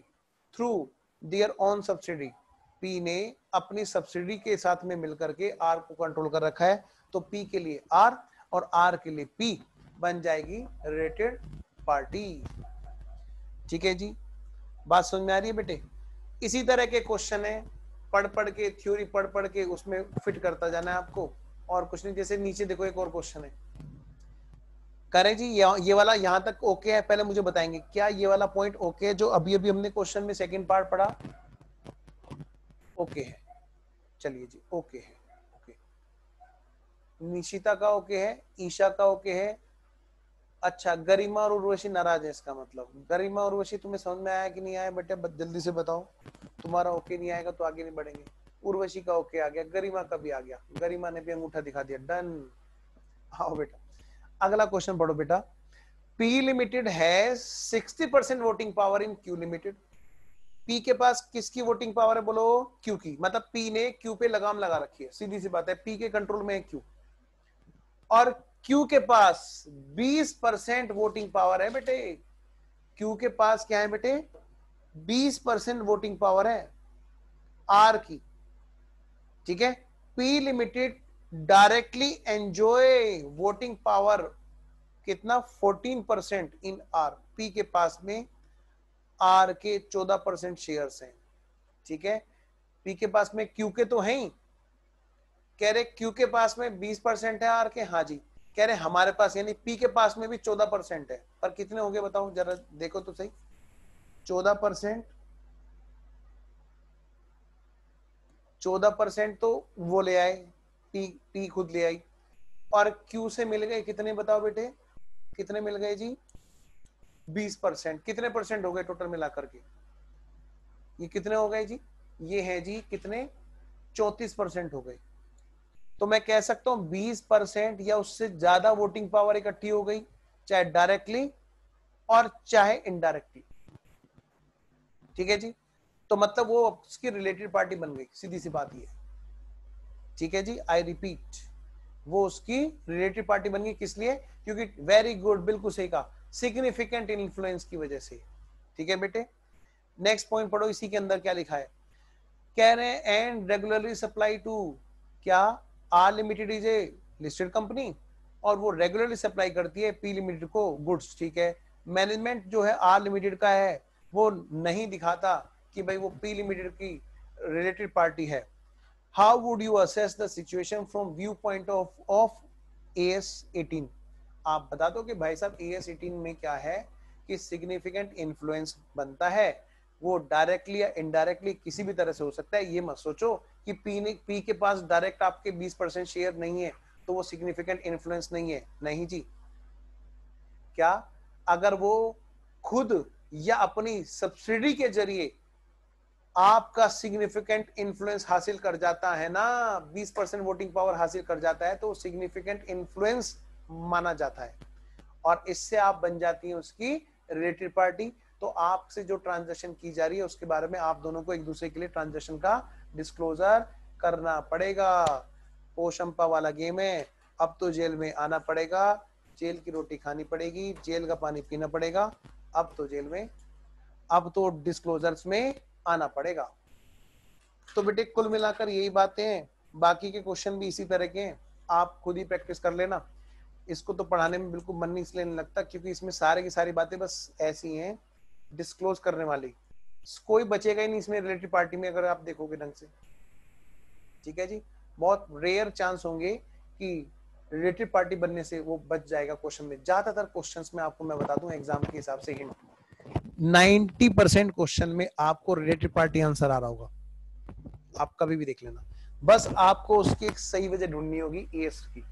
through their own subsidy P ने अपनी सब्सिडी के साथ में मिलकर के आर को कंट्रोल कर रखा है। तो पी के लिए आर और आर के लिए पी बन जाएगी रिलेटेड पार्टी ठीक है जी? बात समझ में आ रही है बेटे? इसी तरह के क्वेश्चन है। पढ़ पढ़ के थ्योरी पढ़ पढ़ के उसमें फिट करता जाना है आपको। और कुछ नहीं, जैसे नीचे देखो एक और क्वेश्चन है। करें जी, ये वाला यहाँ तक ओके है, पहले मुझे बताएँगे। क्या ये वाला पॉइंट ओके है जो अभी अभी हमने क्वेश्चन में सेकंड पार्ट पढ़ा? ओके है। चलिए जी ओके है। ओके निशिता का ओके है, ईशा का ओके है। अच्छा गरिमा और उर्वशी नाराज़ है इसका मतलब। गरिमा और उर्वशी, तुम्हें समझ में आया कि नहीं आया? बेटे जल्दी से बताओ। तुम्हारा ओके नहीं आएगा तो आगे नहीं बढ़ेंगे। उर्वशी का ओके आ गया, गरिमा का भी आ गया। गरिमा ने भी अंगूठा दिखा दिया। डन आओ बेटा। अगला क्वेश्चन पढ़ो बेटा। पी लिमिटेड है sixty percent voting power in Q limited P के पास किसकी वोटिंग पावर है बोलो? क्यू की। मतलब पी ने क्यू पे लगाम लगा रखी है। सीधी सी बात है पी के कंट्रोल में है क्यू और क्यू के पास 20 परसेंट वोटिंग पावर है बेटे। क्यू के पास क्या है बेटे? 20 परसेंट वोटिंग पावर है। आर की। ठीक है? P limited directly enjoy voting power कितना? 14 परसेंट इन आर पी के पास में आर के 14 परसेंट शेयर हैं। ठीक है? पी के पास में क्यू के तो है ही। कह रहे क्यू के पास में 20 परसेंट है आर के? हाँ जी। कह रहे हमारे पास, यानी पी के पास में भी चौदह परसेंट है। पर कितने होंगे बताओ जरा देखो तो सही। चौदह परसेंट चौदह परसेंट तो वो ले आए। पी पी खुद ले आई। और क्यू से मिल गए कितने बताओ बेटे? कितने मिल गए जी? बीस परसेंट। कितने परसेंट हो गए टोटल मिलाकर के? ये कितने हो गए जी? ये है जी कितने? चौतीस परसेंट हो गए। तो मैं कह सकता हूँ 20 परसेंट या उससे ज़्यादा वोटिंग पावर इकट्ठी हो गई, चाहे डायरेक्टली और चाहे इनडायरेक्टली ठीक है जी? तो मतलब वो उसकी रिलेटेड पार्टी बन गई। सीधी सी बात ये ठीक है जी आई रिपीट वो उसकी रिलेटेड पार्टी बन गई। किस लिए? क्योंकि वेरी गुड बिल्कुल सही कहा। सिग्निफिकेंट इन्फ्लुएंस की वजह से। ठीक है बेटे? नेक्स्ट पॉइंट पढ़ो, इसी के अंदर क्या लिखा है? कह रहे हैं एंड रेगुलरली सप्लाई टू क्या? R limited is a listed company और वो रेगुलरली सप्लाई करती है पी लिमिटेड को गुड्स ठीक है? मैनेजमेंट जो है आर लिमिटेड का है। वो नहीं दिखाता कि भाई वो पी लिमिटेड की रिलेटेड पार्टी है। Assess the situation from view point of of A S eighteen आप बता दो कि भाई साहब ए एस एटीन में क्या है कि सिग्निफिकेंट इन्फ्लुएंस बनता है? वो डायरेक्टली या इनडायरेक्टली किसी भी तरह से हो सकता है, ये मत सोचो कि पी ने पी के पास डायरेक्ट आपके 20 परसेंट शेयर नहीं है तो वो सिग्निफिकेंट इन्फ्लुएंस नहीं है। नहीं जी। क्या? अगर वो खुद या अपनी सब्सिडी के ज़रिए आपका सिग्निफिकेंट इन्फ्लुएंस हासिल कर जाता है ना 20 परसेंट वोटिंग पावर हासिल कर जाता है तो सिग्निफिकेंट इन्फ्लुएंस माना जाता है। और इससे आप बन जाती हैं उसकी रिलेटेड पार्टी तो आपसे जो ट्रांजेक्शन की जा रही है, उसके बारे में आप दोनों को एक दूसरे के लिए ट्रांजेक्शन का डिस्क्लोजर करना पड़ेगा। पोशंपा वाला गेम है, अब तो जेल में आना पड़ेगा। जेल की रोटी खानी पड़ेगी, जेल का पानी पीना पड़ेगा, अब तो जेल में। अब तो डिस्क्लोजर्स में आना पड़ेगा। तो बेटे, कुल मिलाकर यही बातें हैं। बाकी के क्वेश्चन भी इसी तरह के हैं। आप खुद ही प्रैक्टिस कर लेना। इसको तो पढ़ाने में बिल्कुल मन नहीं इसलिए नहीं लगता, क्योंकि इसमें सारे की सारी बातें बस ऐसी हैं डिस्क्लोज करने वाली। कोई बचेगा ही नहीं इसमें रिलेटिव पार्टी में, अगर आप देखोगे ढंग से। ठीक है जी? बहुत रेयर चांस होंगे कि रिलेटिव पार्टी बनने से वो बच जाएगा क्वेश्चन में। ज़्यादातर क्वेश्चंस में आपको मैं बता दूँ एग्ज़ाम के हिसाब से हिंट 90 परसेंट क्वेश्चन में आपको रिलेटिव पार्टी आंसर आ रहा होगा। आप कभी भी देख लेना। बस आपको उसकी एक सही वजह ढूंढनी होगी एस की।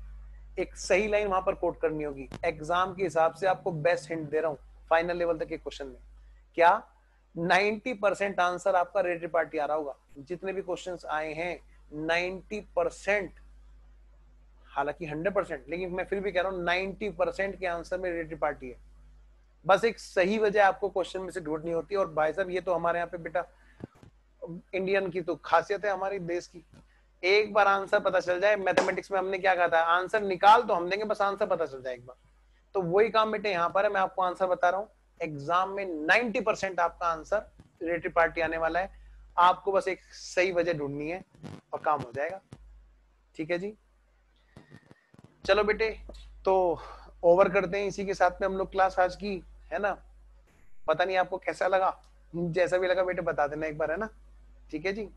एक सही लाइन वहाँ पर कोट करनी होगी। एग्ज़ाम के हिसाब से आपको बेस्ट हिंट दे रहा हूँ फाइनल लेवल तक के क्वेश्चन में। क्या? 90 परसेंट आंसर आपका रिलेटिव पार्टी आ रहा होगा। जितने भी क्वेश्चंस आए हैं 90 परसेंट हालाँकि 100 परसेंट लेकिन मैं फिर भी कह रहा हूँ 90 परसेंट के आंसर में रिलेटिव पार्टी है। बस एक सही वजह आपको क्वेश्चन में से ढूंढनी होती है और भाई साहब, ये तो हमारे यहाँ पे बेटा इंडियन की तो खासियत है हमारी देश की। एक बार आंसर पता चल जाए मैथमेटिक्स में हमने क्या कहा था? आंसर निकाल तो हम देंगे, बस आंसर पता चल जाए एक बार। तो वही काम बेटे यहाँ पर है, मैं आपको आंसर बता रहा हूँ। एग्ज़ाम में 90 परसेंट आपका आंसर रिलेटिव पार्टी आने वाला है। आपको बस एक सही वजह ढूंढनी है और काम हो जाएगा। ठीक है जी? चलो बेटे तो ओवर करते हैं इसी के साथ में हम लोग क्लास आज की। है ना? पता नहीं आपको कैसा लगा? जैसा भी लगा, बेटे बता देना एक बार, है ना? ठीक है जी?